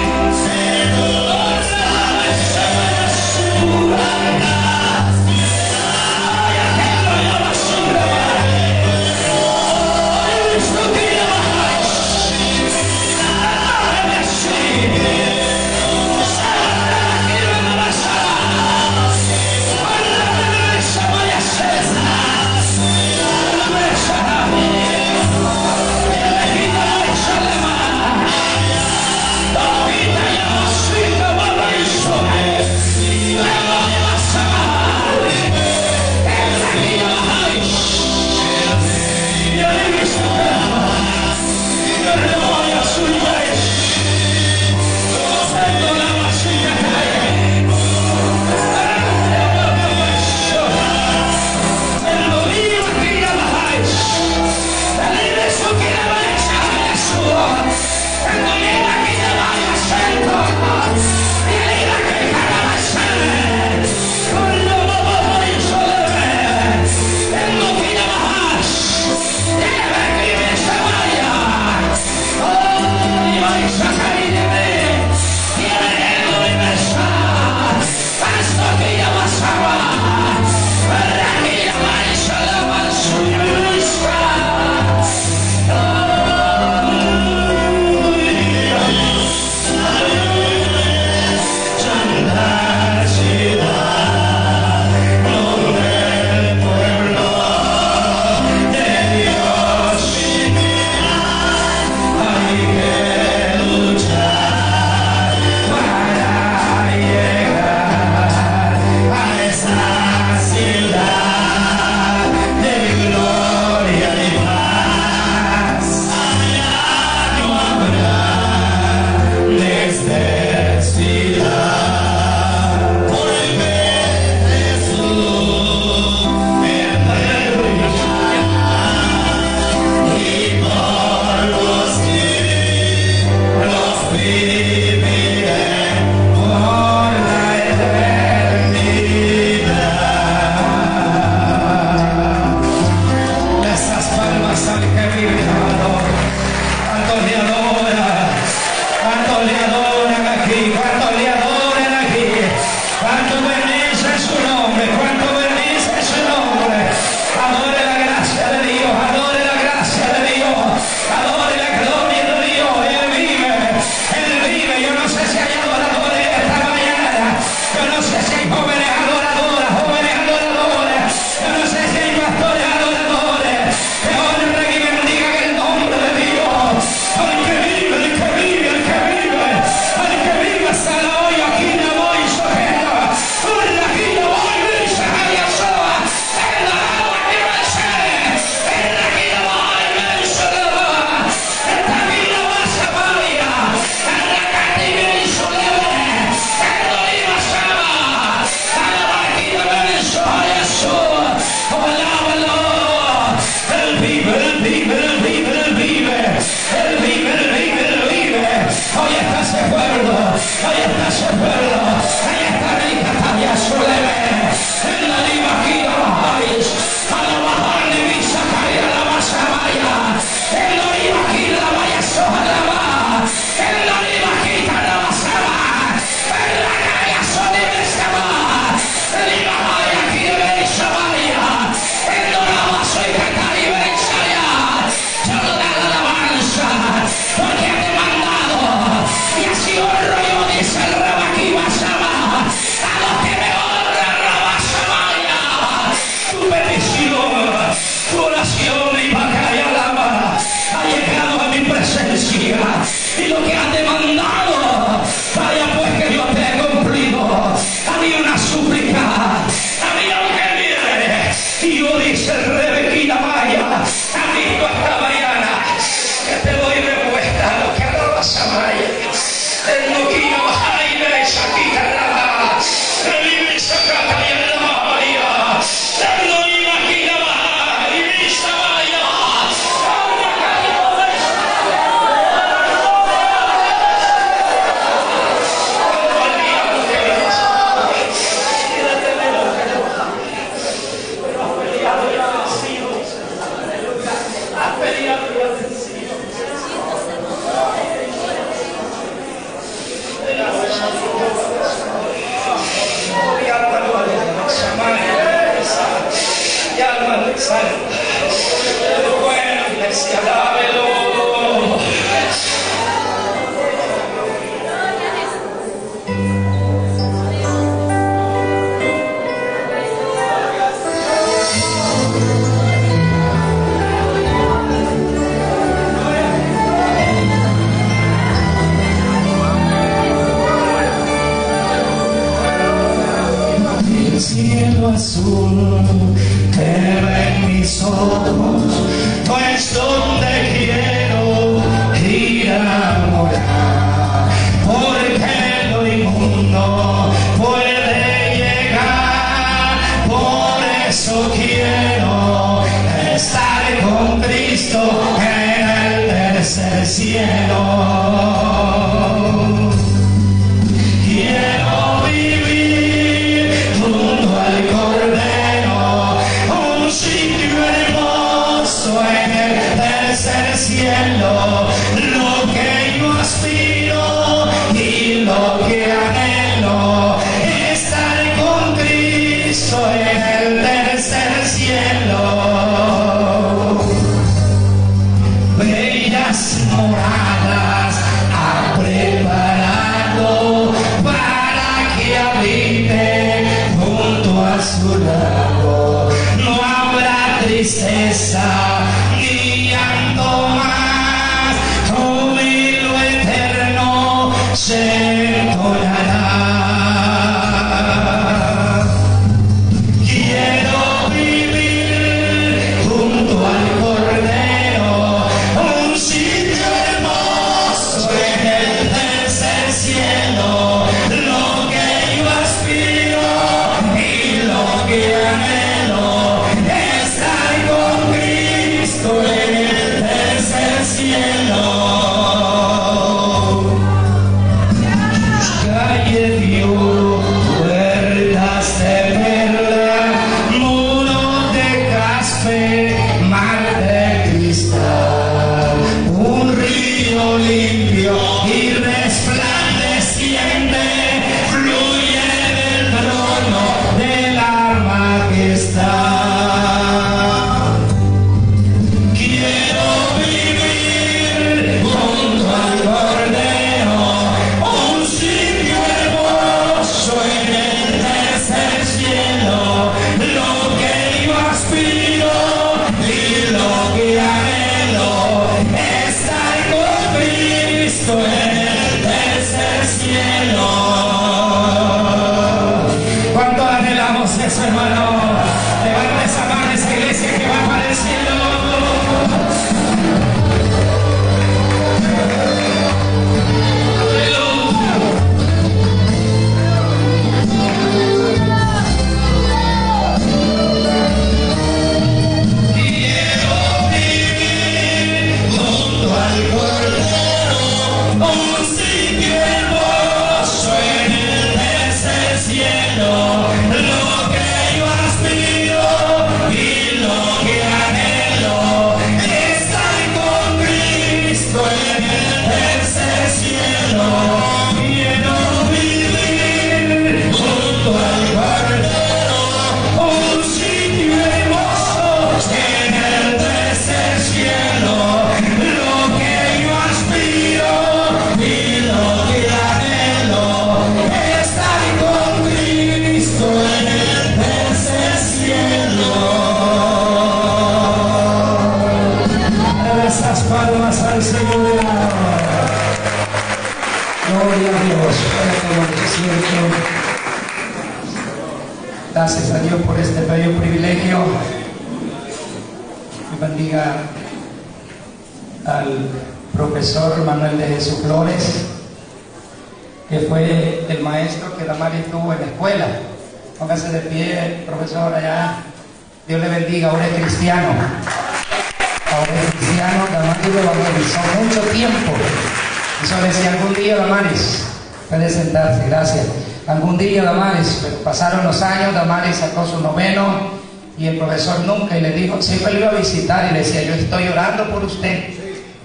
y le decía, yo estoy orando por usted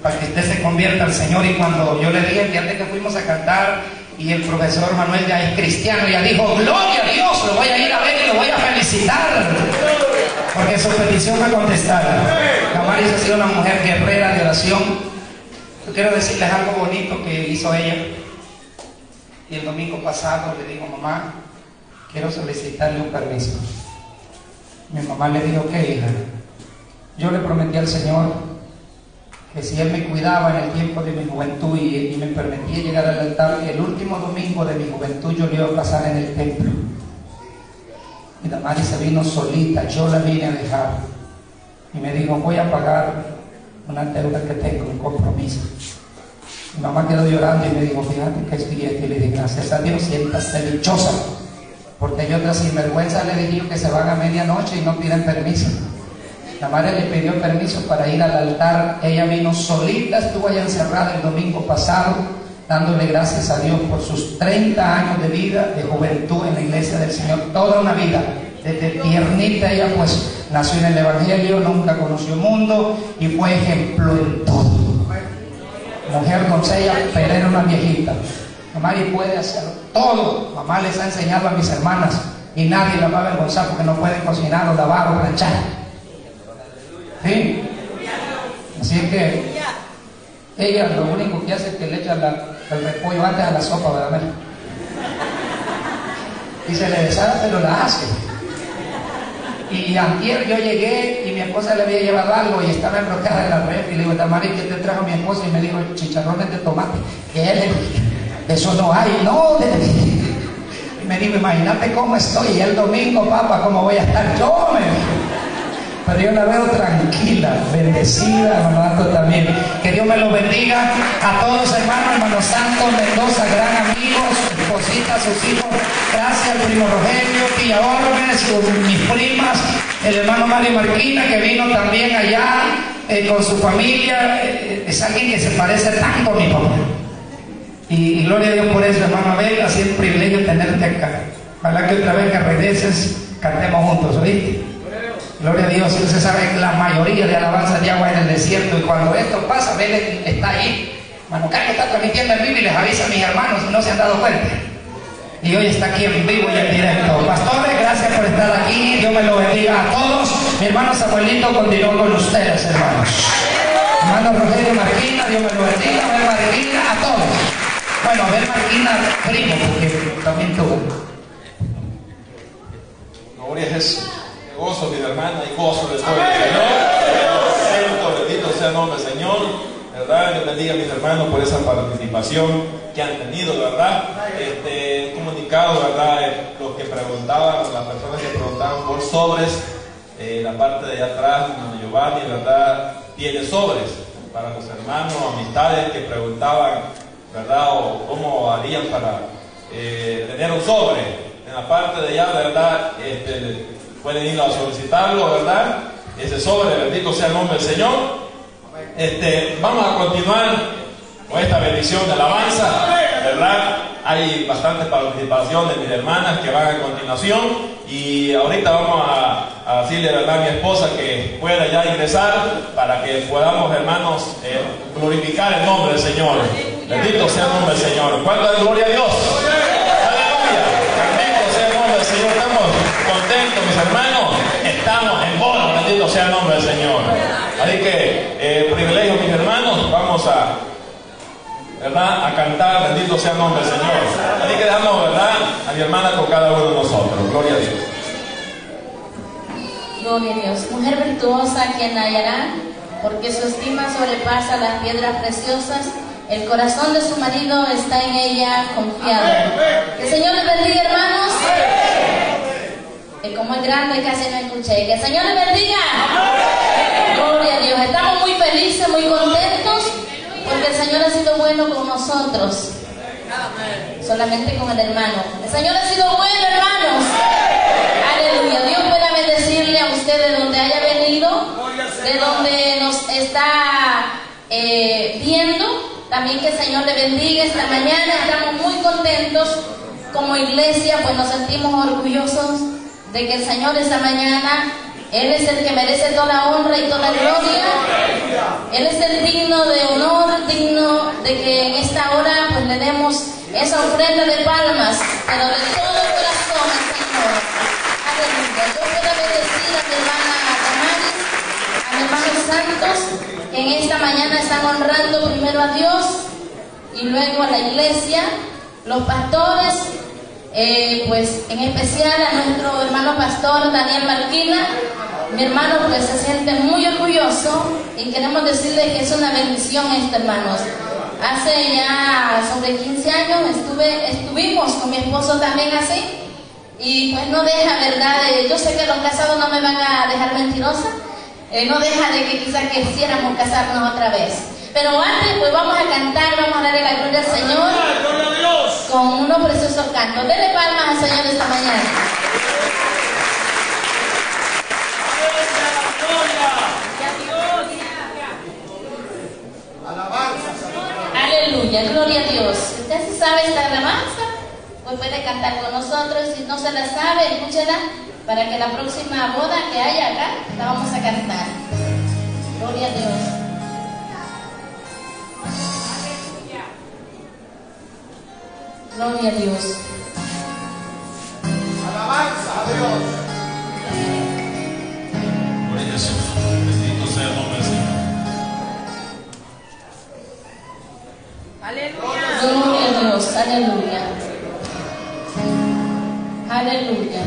para que usted se convierta al Señor. Y cuando yo le dije, fíjate que fuimos a cantar y el profesor Manuel ya es cristiano, ya dijo, gloria a Dios, lo voy a ir a ver y lo voy a felicitar. Porque su petición fue contestada. Damaris ha sido una mujer guerrera de oración. Yo quiero decirles algo bonito que hizo ella. Y el domingo pasado le dijo, mamá, quiero solicitarle un permiso. Mi mamá le dijo, ¿qué hija? Al Señor que si Él me cuidaba en el tiempo de mi juventud y, me permitía llegar al altar, el último domingo de mi juventud yo le iba a pasar en el templo. Y Damari se vino solita, yo la vine a dejar. Y me dijo, voy a pagar una deuda que tengo, un compromiso. Mi mamá quedó llorando y me dijo, fíjate que estoy aquí. Y le dije, gracias a Dios, siéntase dichosa. Porque hay otras sinvergüenzas le dije que se van a medianoche y no piden permiso. La madre le pidió permiso para ir al altar. Ella vino solita, estuvo allá encerrada el domingo pasado, dándole gracias a Dios por sus 30 años de vida, de juventud en la iglesia del Señor, toda una vida. Desde tiernita ella pues nació en el Evangelio, nunca conoció mundo y fue ejemplo en todo. Mujer doncella, pero una viejita. Mamá y puede hacer todo. Mamá les ha enseñado a mis hermanas y nadie la va a avergonzar porque no pueden cocinar o lavar o planchar. ¿Sí? Así es que ella lo único que hace es que le echa el repollo antes a la sopa, ¿verdad? Y se le deshaga, pero la hace. Y antier yo llegué y mi esposa le había llevado algo y estaba enrocada en la red. Y le digo, Tamari, ¿qué te trajo mi esposa? Y me dijo, chicharrones de tomate. ¿Qué le dije? Eso no hay, no. Y me dijo, imagínate cómo estoy. Y el domingo, papá, ¿cómo voy a estar yo? Me dijo. Pero yo la veo tranquila, bendecida, hermano Anto también. Que Dios me lo bendiga a todos, hermanos, hermano Santos Mendoza, gran amigo, su esposita, sus hijos. Gracias, primo Rogelio, tía Orbe, sus- mis primas, el hermano Mario Marquina, que vino también allá eh, con su familia. Eh, es alguien que se parece tanto a mi papá. Y, y gloria a Dios por eso, hermano Abel, ha sido un privilegio tenerte acá. Ojalá que otra vez que regreses, cantemos juntos, ¿oíste? Gloria a Dios, usted sabe la mayoría de alabanzas de agua en el desierto y cuando esto pasa, Abel está ahí. Mano Carlos está transmitiendo en vivo y les avisa a mis hermanos si no se han dado cuenta. Y hoy está aquí en vivo y en directo. Pastores, gracias por estar aquí. Dios me lo bendiga a todos. Mi hermano Samuelito continuó con ustedes, hermanos. Hermano Rogelio Marquina, Dios me lo bendiga. Abel Marquina, a todos. Bueno, Abel Marquina, primo, porque también tuvo. Gloria a Jesús. Gozo, mi hermana, y gozo después del Señor. Santo, bendito sea el nombre del Señor. ¿verdad? Dios bendiga a mis hermanos por esa participación que han tenido, ¿verdad? Este, comunicado, ¿verdad? Eh, Los que preguntaban, las personas que preguntaban por sobres, eh, la parte de atrás, hermano Giovanni, ¿verdad? Tiene sobres para los hermanos, amistades que preguntaban, ¿verdad? O cómo harían para eh, tener un sobre. En la parte de allá, ¿verdad? Este, pueden ir a solicitarlo, ¿verdad? Ese sobre, bendito sea el nombre del Señor. Este, vamos a continuar con esta bendición de alabanza, ¿verdad? Hay bastante participación de mis hermanas que van a continuación y ahorita vamos a, decirle, ¿verdad? A mi esposa que pueda ya ingresar para que podamos, hermanos, eh, glorificar el nombre del Señor. Bendito sea el nombre del Señor. ¿Cuánto es gloria a Dios? Aleluya. Bendito sea el nombre del Señor. Estamos hermanos. Estamos en bono. Bendito sea el nombre del Señor. Así que, eh, privilegio, mis hermanos. Vamos a, ¿verdad? A cantar. Bendito sea el nombre del Señor. Así que damos, ¿verdad? A mi hermana con cada uno de nosotros. Gloria a Dios. Gloria a Dios. Mujer virtuosa, quien la hallará, porque su estima sobrepasa las piedras preciosas. El corazón de su marido está en ella confiado. Que el Señor les bendiga, Que como es grande casi no escuché. Que el Señor les bendiga. Gloria a Dios. Estamos muy felices, muy contentos, porque el Señor ha sido bueno con nosotros. Solamente con el hermano. El Señor ha sido bueno, hermanos. Aleluya. Dios pueda bendecirle a usted de donde haya venido, de donde nos está eh, viendo. También que el Señor le bendiga esta mañana. Estamos muy contentos como iglesia, pues nos sentimos orgullosos de que el Señor esta mañana, Él es el que merece toda honra y toda gloria. Él es el digno de honor, digno de que en esta hora pues le demos esa ofrenda de palmas, pero de todo corazón al Señor. Aleluya. Yo puedo bendecir a mi hermana Damaris, a mi hermano Santos, que en esta mañana están honrando primero a Dios y luego a la iglesia, los pastores, eh, pues en especial a nuestro hermano pastor Daniel Marquina. Mi hermano pues se siente muy orgulloso y queremos decirle que es una bendición esto, hermanos. Hace ya sobre 15 años estuve, estuvimos con mi esposo también así y pues no deja, ¿verdad? Eh, yo sé que los casados no me van a dejar mentirosa, eh, no deja de que quizás quisiéramos casarnos otra vez. Pero antes pues vamos a cantar, vamos a darle la gloria al Señor con unos preciosos cantos. Denle palmas al Señor esta mañana. Aleluya, gloria a Dios. Usted se sabe esta alabanza, pues puede cantar con nosotros. Si no se la sabe, escúchela para que la próxima boda que haya acá la vamos a cantar. Gloria a Dios. Gloria a Dios. Alabanza a Dios. Gloria a Jesús. Bendito sea el nombre del Señor. Gloria a Dios. Aleluya. Aleluya.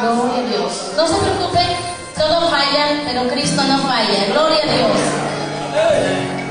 Gloria a Dios. No se preocupe, todo falla, pero Cristo no falla. Gloria a Dios.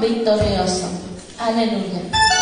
Victorioso. Aleluya.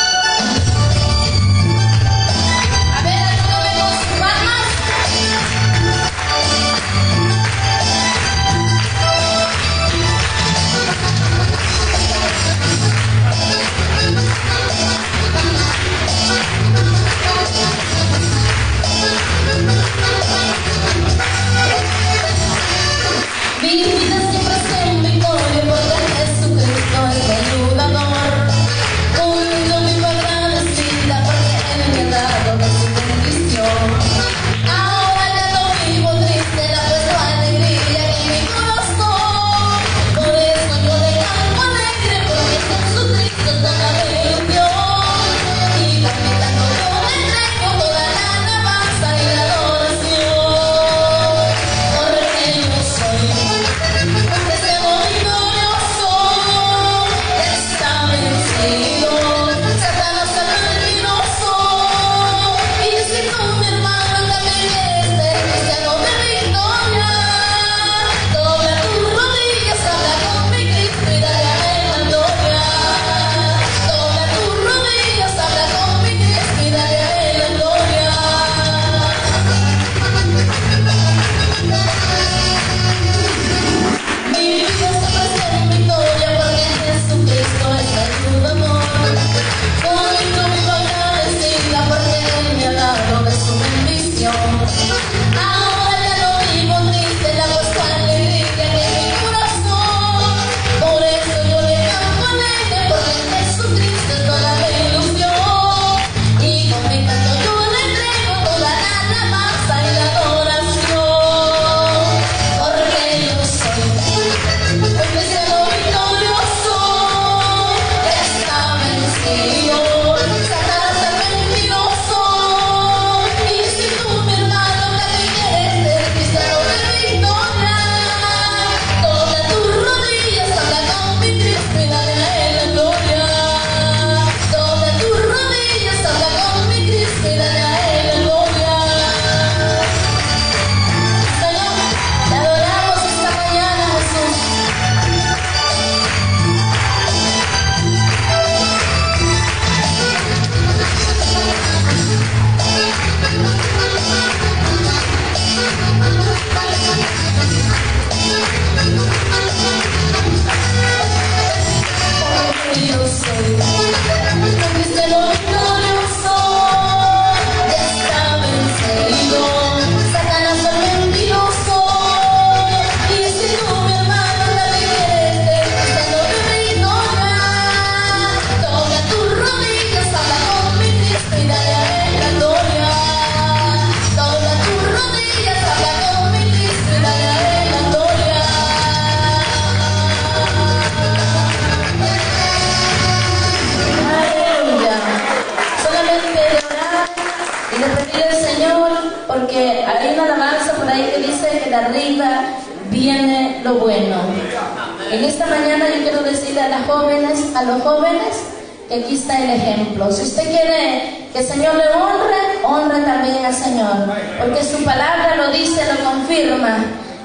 Está el ejemplo. Si usted quiere que el Señor le honre, honre también al Señor, porque su palabra lo dice, lo confirma,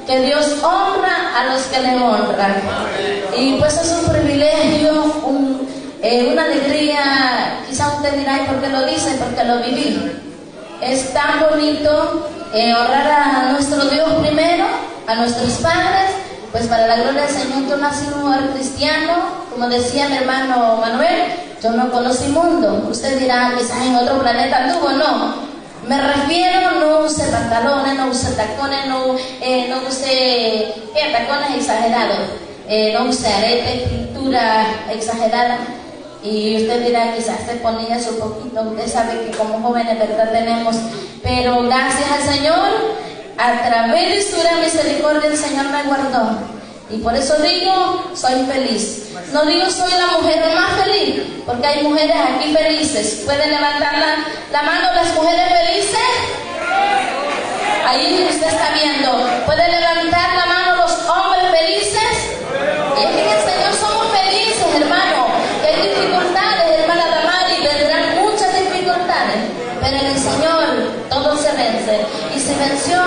que Dios honra a los que le honran. Y pues es un privilegio, eh, una alegría, quizá usted dirá, ¿y por qué lo dice? Porque lo viví. Es tan bonito eh, honrar a nuestro Dios primero, a nuestros padres, pues para la gloria del Señor yo nací en un hogar cristiano, como decía mi hermano Manuel, yo no conocí mundo. Usted dirá, quizás en otro planeta anduvo, no. Me refiero, no use pantalones, no use tacones, no, eh, no use ¿qué? tacones exagerados, eh, no use aretes, pintura exagerada. Y usted dirá, quizás se ponía su poquito, usted sabe que como jóvenes, ¿verdad? Tenemos, pero gracias al Señor, a través de su gran misericordia el Señor me guardó. Y por eso digo, soy feliz. No digo soy la mujer más feliz, porque hay mujeres aquí felices. ¿Pueden levantar la, mano las mujeres felices? Ahí usted está viendo. ¿Puede levantar la mano los hombres felices? Y es que en el Señor somos felices, hermano. Hay dificultades, hermana Damari, tendrán muchas dificultades. Pero en el Señor todo se vence. Y se venció.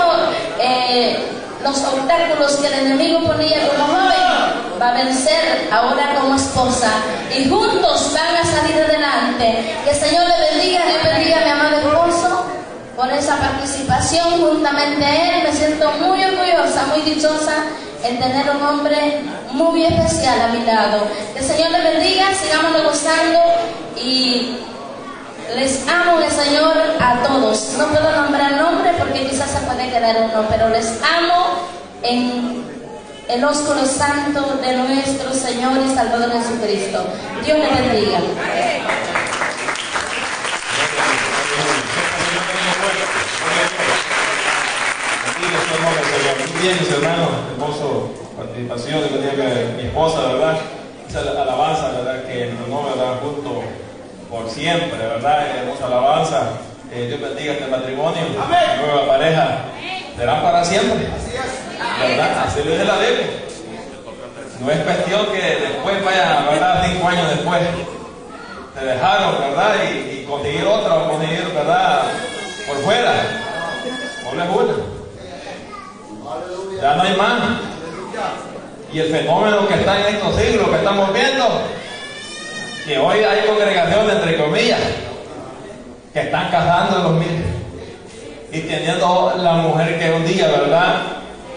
Eh, los obstáculos que el enemigo ponía como joven, va a vencer ahora como esposa. Y juntos van a salir adelante. Que el Señor le bendiga, le bendiga a mi amado esposo por esa participación juntamente a él. Me siento muy orgullosa, muy dichosa en tener un hombre muy especial a mi lado. Que el Señor le bendiga, sigamos gozando y les amo el Señor a todos. No puedo nombrar nombre porque quizás se puede quedar uno, pero les amo en el ósculo santo de nuestro Señor y Salvador Jesucristo. Dios les bendiga. Muy bien, mis hermoso participación de mi esposa, ¿verdad? Alabanza, ¿verdad? Que no, ¿verdad? Junto por siempre, ¿verdad? Hermosa alabanza. Eh, Dios bendiga este matrimonio, nueva pareja. Serán para siempre. ¿Verdad? Así lo dice la Biblia. No es cuestión que después vayan, ¿verdad? Cinco años después. Te dejaron, ¿verdad? Y, conseguir otra o conseguir, ¿verdad? Por fuera. No les gusta. Ya no hay más. Y el fenómeno que está en estos siglos que estamos viendo que hoy hay congregaciones, entre comillas, que están casando los miles y teniendo la mujer que un día, ¿verdad?,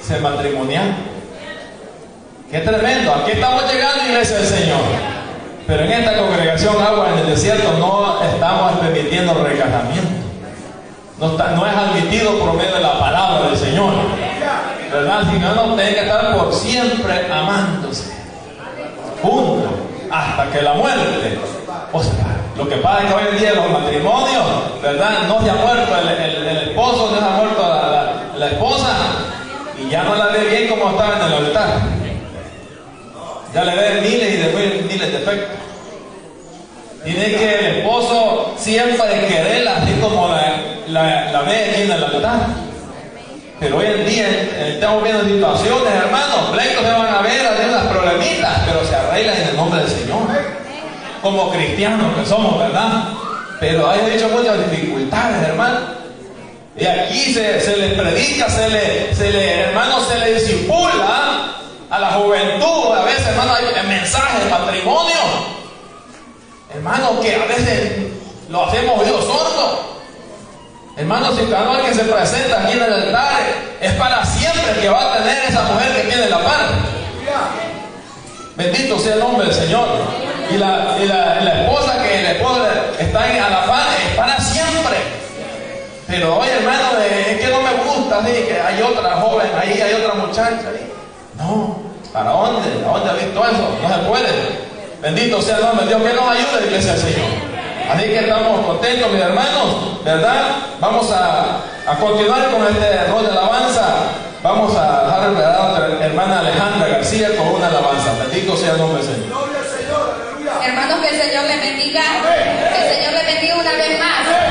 se matrimonial. Qué tremendo. Aquí estamos llegando, iglesia del Señor. Pero en esta congregación Agua en el Desierto no estamos permitiendo recasamiento. No, no es admitido por medio de la palabra del Señor. ¿Verdad? Si no, no tienen que estar por siempre amándose. Juntos hasta que la muerte. O sea, lo que pasa es que hoy en día los matrimonios, ¿verdad? No se ha muerto el, esposo, no se ha muerto la, esposa y ya no la ve bien como estaba en el altar. Ya le ve miles y de miles de efectos. Tiene que el esposo siempre quererla así como la, la, la ve aquí en el altar. Pero hoy en día estamos viendo situaciones, hermanos, pleitos se van a ver, hay unas problemitas, pero se arreglan en el nombre del Señor. Como cristianos que somos, ¿verdad? Pero hay hecho muchas dificultades, hermano. Y aquí se, se les predica, se le, se le, hermano, se le disipula a la juventud. A veces, hermano, hay mensajes matrimonio. Hermano, que a veces lo hacemos oídos sordos. Hermano, si cada que se presenta aquí en el altar es para siempre que va a tener esa mujer que tiene la par. Bendito sea el nombre del Señor. Y la, y la, esposa que el esposo está en, a la par es para siempre. Pero oye hermano, es que no me gusta, así, que hay otra joven ahí, hay otra muchacha ahí. No, ¿para dónde? ¿A dónde ha visto eso? No se puede. Bendito sea el nombre de Dios, que nos ayude, iglesia del Señor. Así que estamos contentos, mis hermanos, ¿verdad? Vamos a, a continuar con este rol de alabanza. Vamos a dejar a nuestra hermana Alejandra García con una alabanza. Bendito sea el nombre del Señor. Hermanos, que el Señor les bendiga. Que el Señor les bendiga una vez más.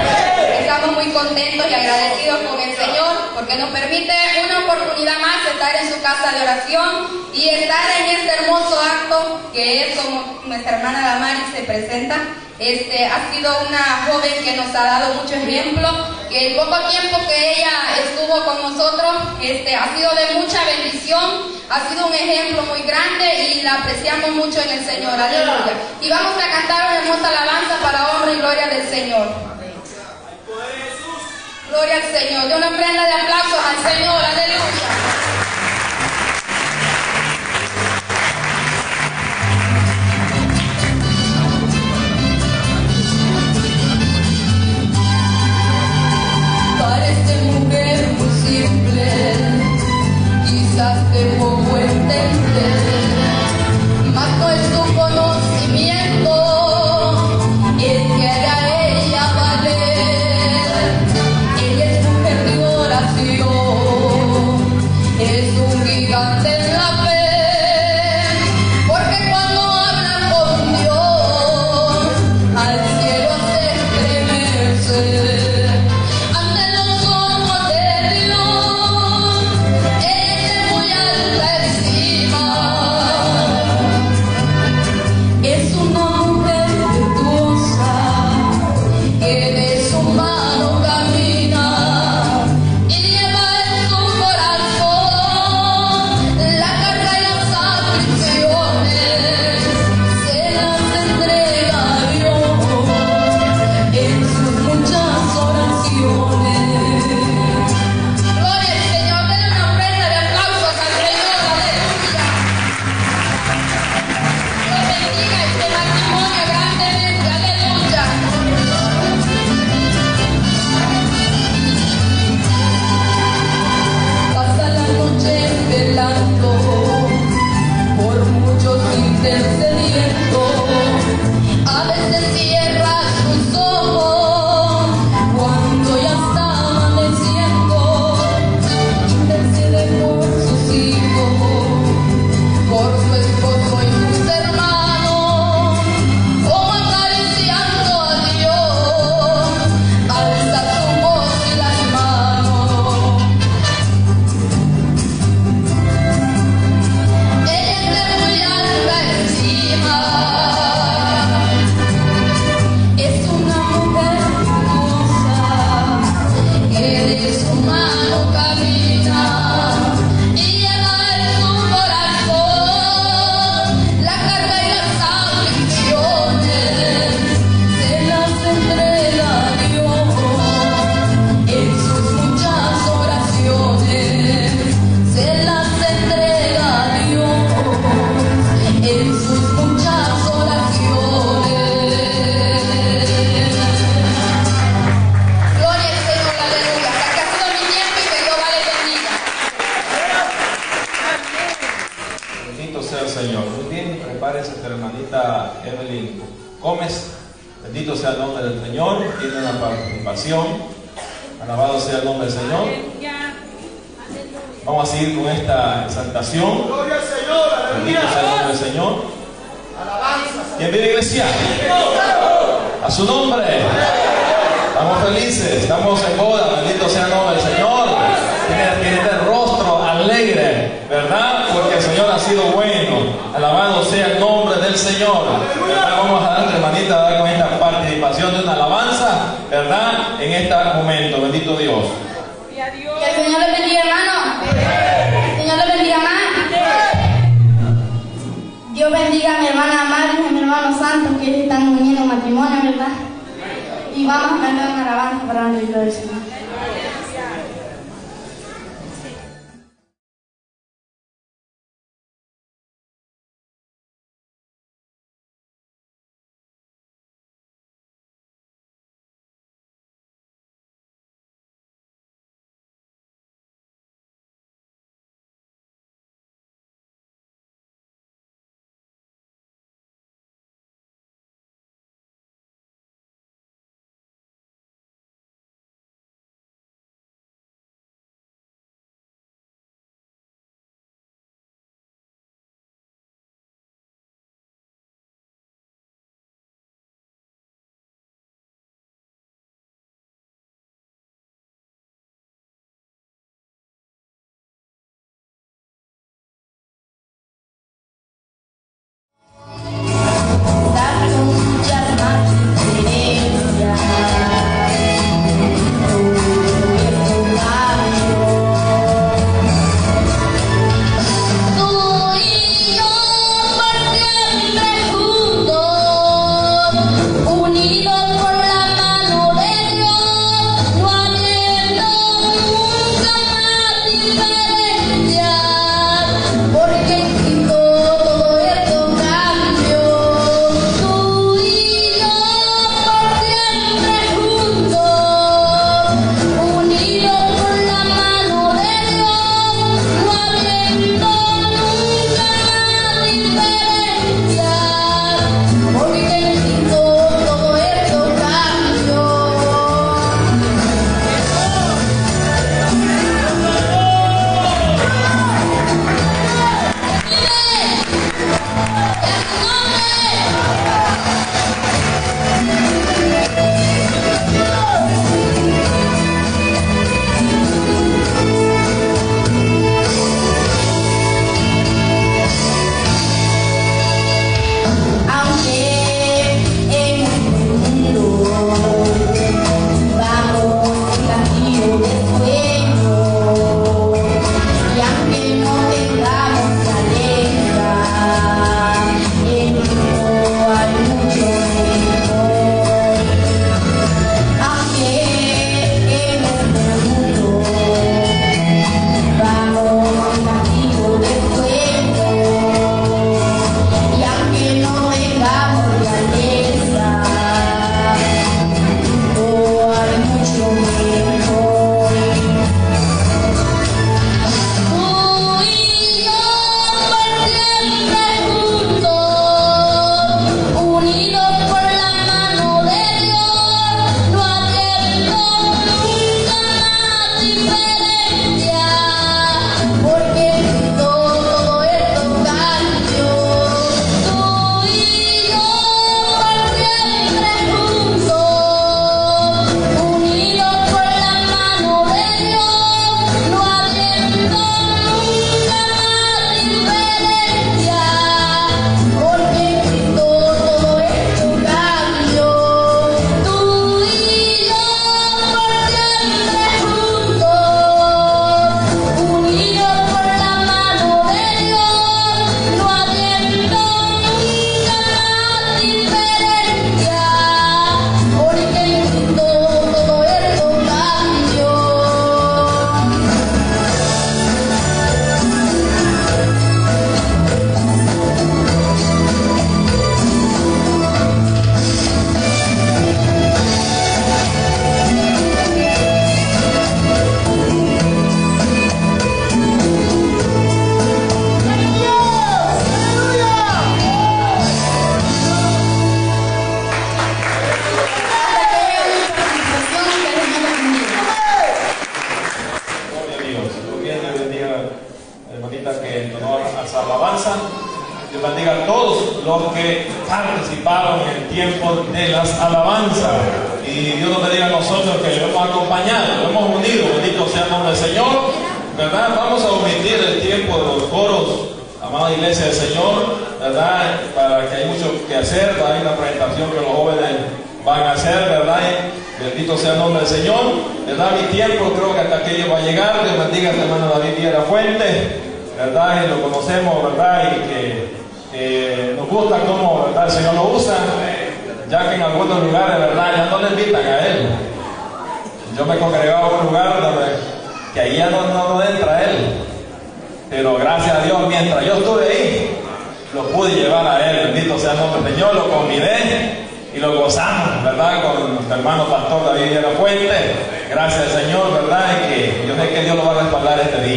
Estamos muy contentos y agradecidos con el Señor porque nos permite una oportunidad más estar en su casa de oración y estar en este hermoso acto que es como nuestra hermana Damaris se presenta. Este, ha sido una joven que nos ha dado mucho ejemplo, que el poco tiempo que ella estuvo con nosotros este, ha sido de mucha bendición, ha sido un ejemplo muy grande y la apreciamos mucho en el Señor. Aleluya. Y vamos a cantar una hermosa alabanza para honra y gloria del Señor. Gloria al Señor. De una prenda de aplausos al Señor. Aleluya.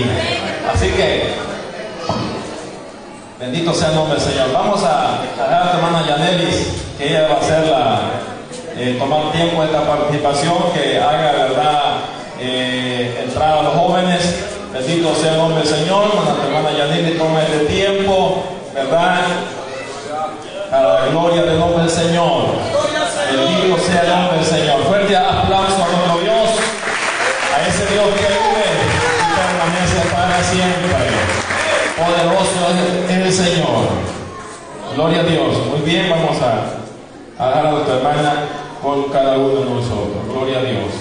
Así que, bendito sea el nombre del Señor. Vamos a dejar a nuestra hermana Yanelis, que ella va a hacer la, eh, tomar tiempo de esta participación, que haga, ¿verdad? Eh, entrada a los jóvenes. Bendito sea el nombre del Señor. Nuestra hermana Yanelis toma este tiempo, ¿verdad? A la gloria del nombre del Señor. Bendito sea el nombre del Señor. Fuerte a es el Señor. Gloria a Dios. Muy bien, vamos a, a dejar a nuestra hermana con cada uno de nosotros. Gloria a Dios.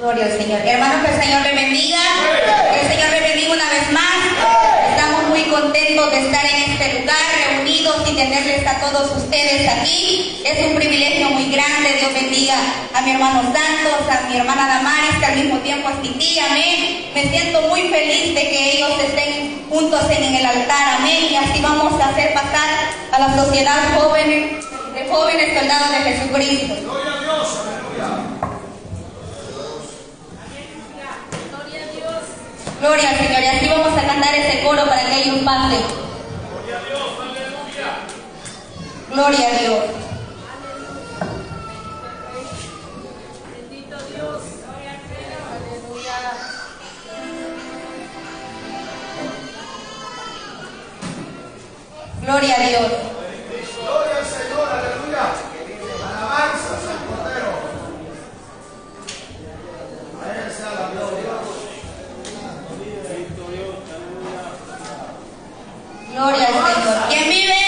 Gloria al Señor. Hermanos, que el Señor le bendiga. Que el Señor le bendiga una vez más. Muy contentos de estar en este lugar, reunidos y tenerles a todos ustedes aquí. Es un privilegio muy grande. Dios bendiga a mi hermano Santos, a mi hermana Damaris, que al mismo tiempo es mi tía. Amén. Me siento muy feliz de que ellos estén juntos en el altar. Amén. Y así vamos a hacer pasar a la sociedad jóvenes, de jóvenes soldados de Jesucristo. Gloria al Señor. Y así vamos a cantar ese coro para que ellos pasen. Gloria a Dios. Gloria a Dios. Gloria al Señor, aleluya. Alabanzas al Cordero. A Él sea la gloria. Gloria al Señor. ¿Quién vive?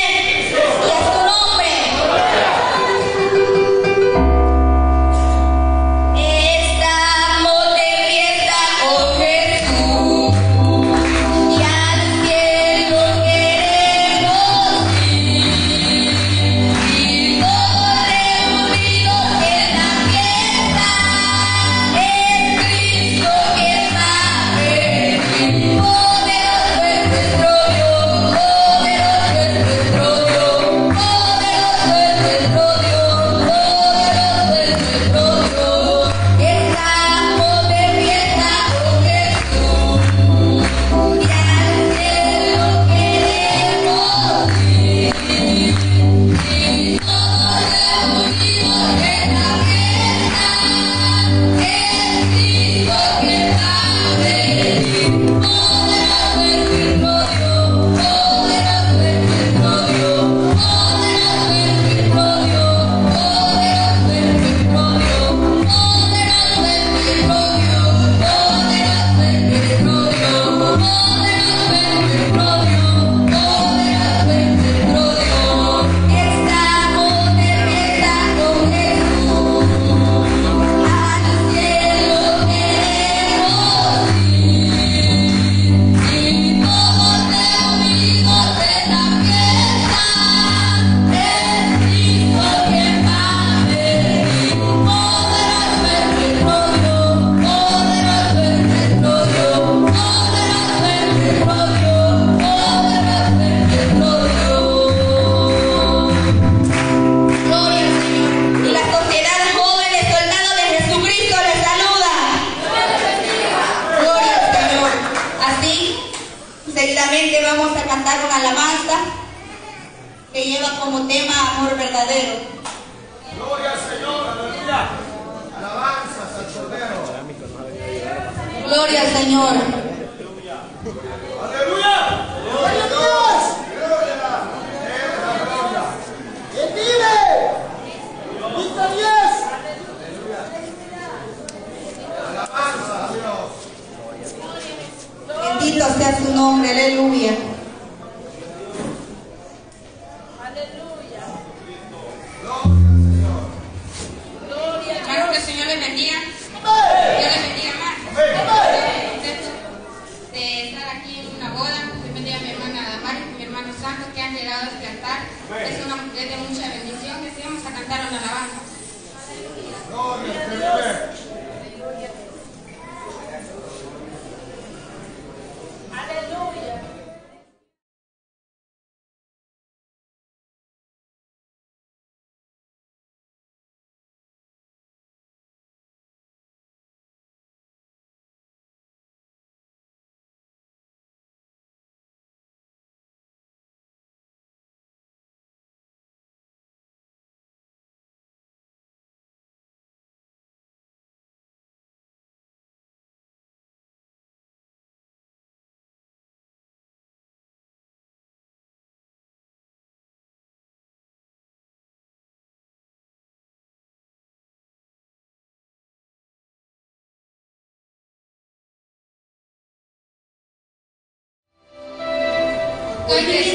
Hoy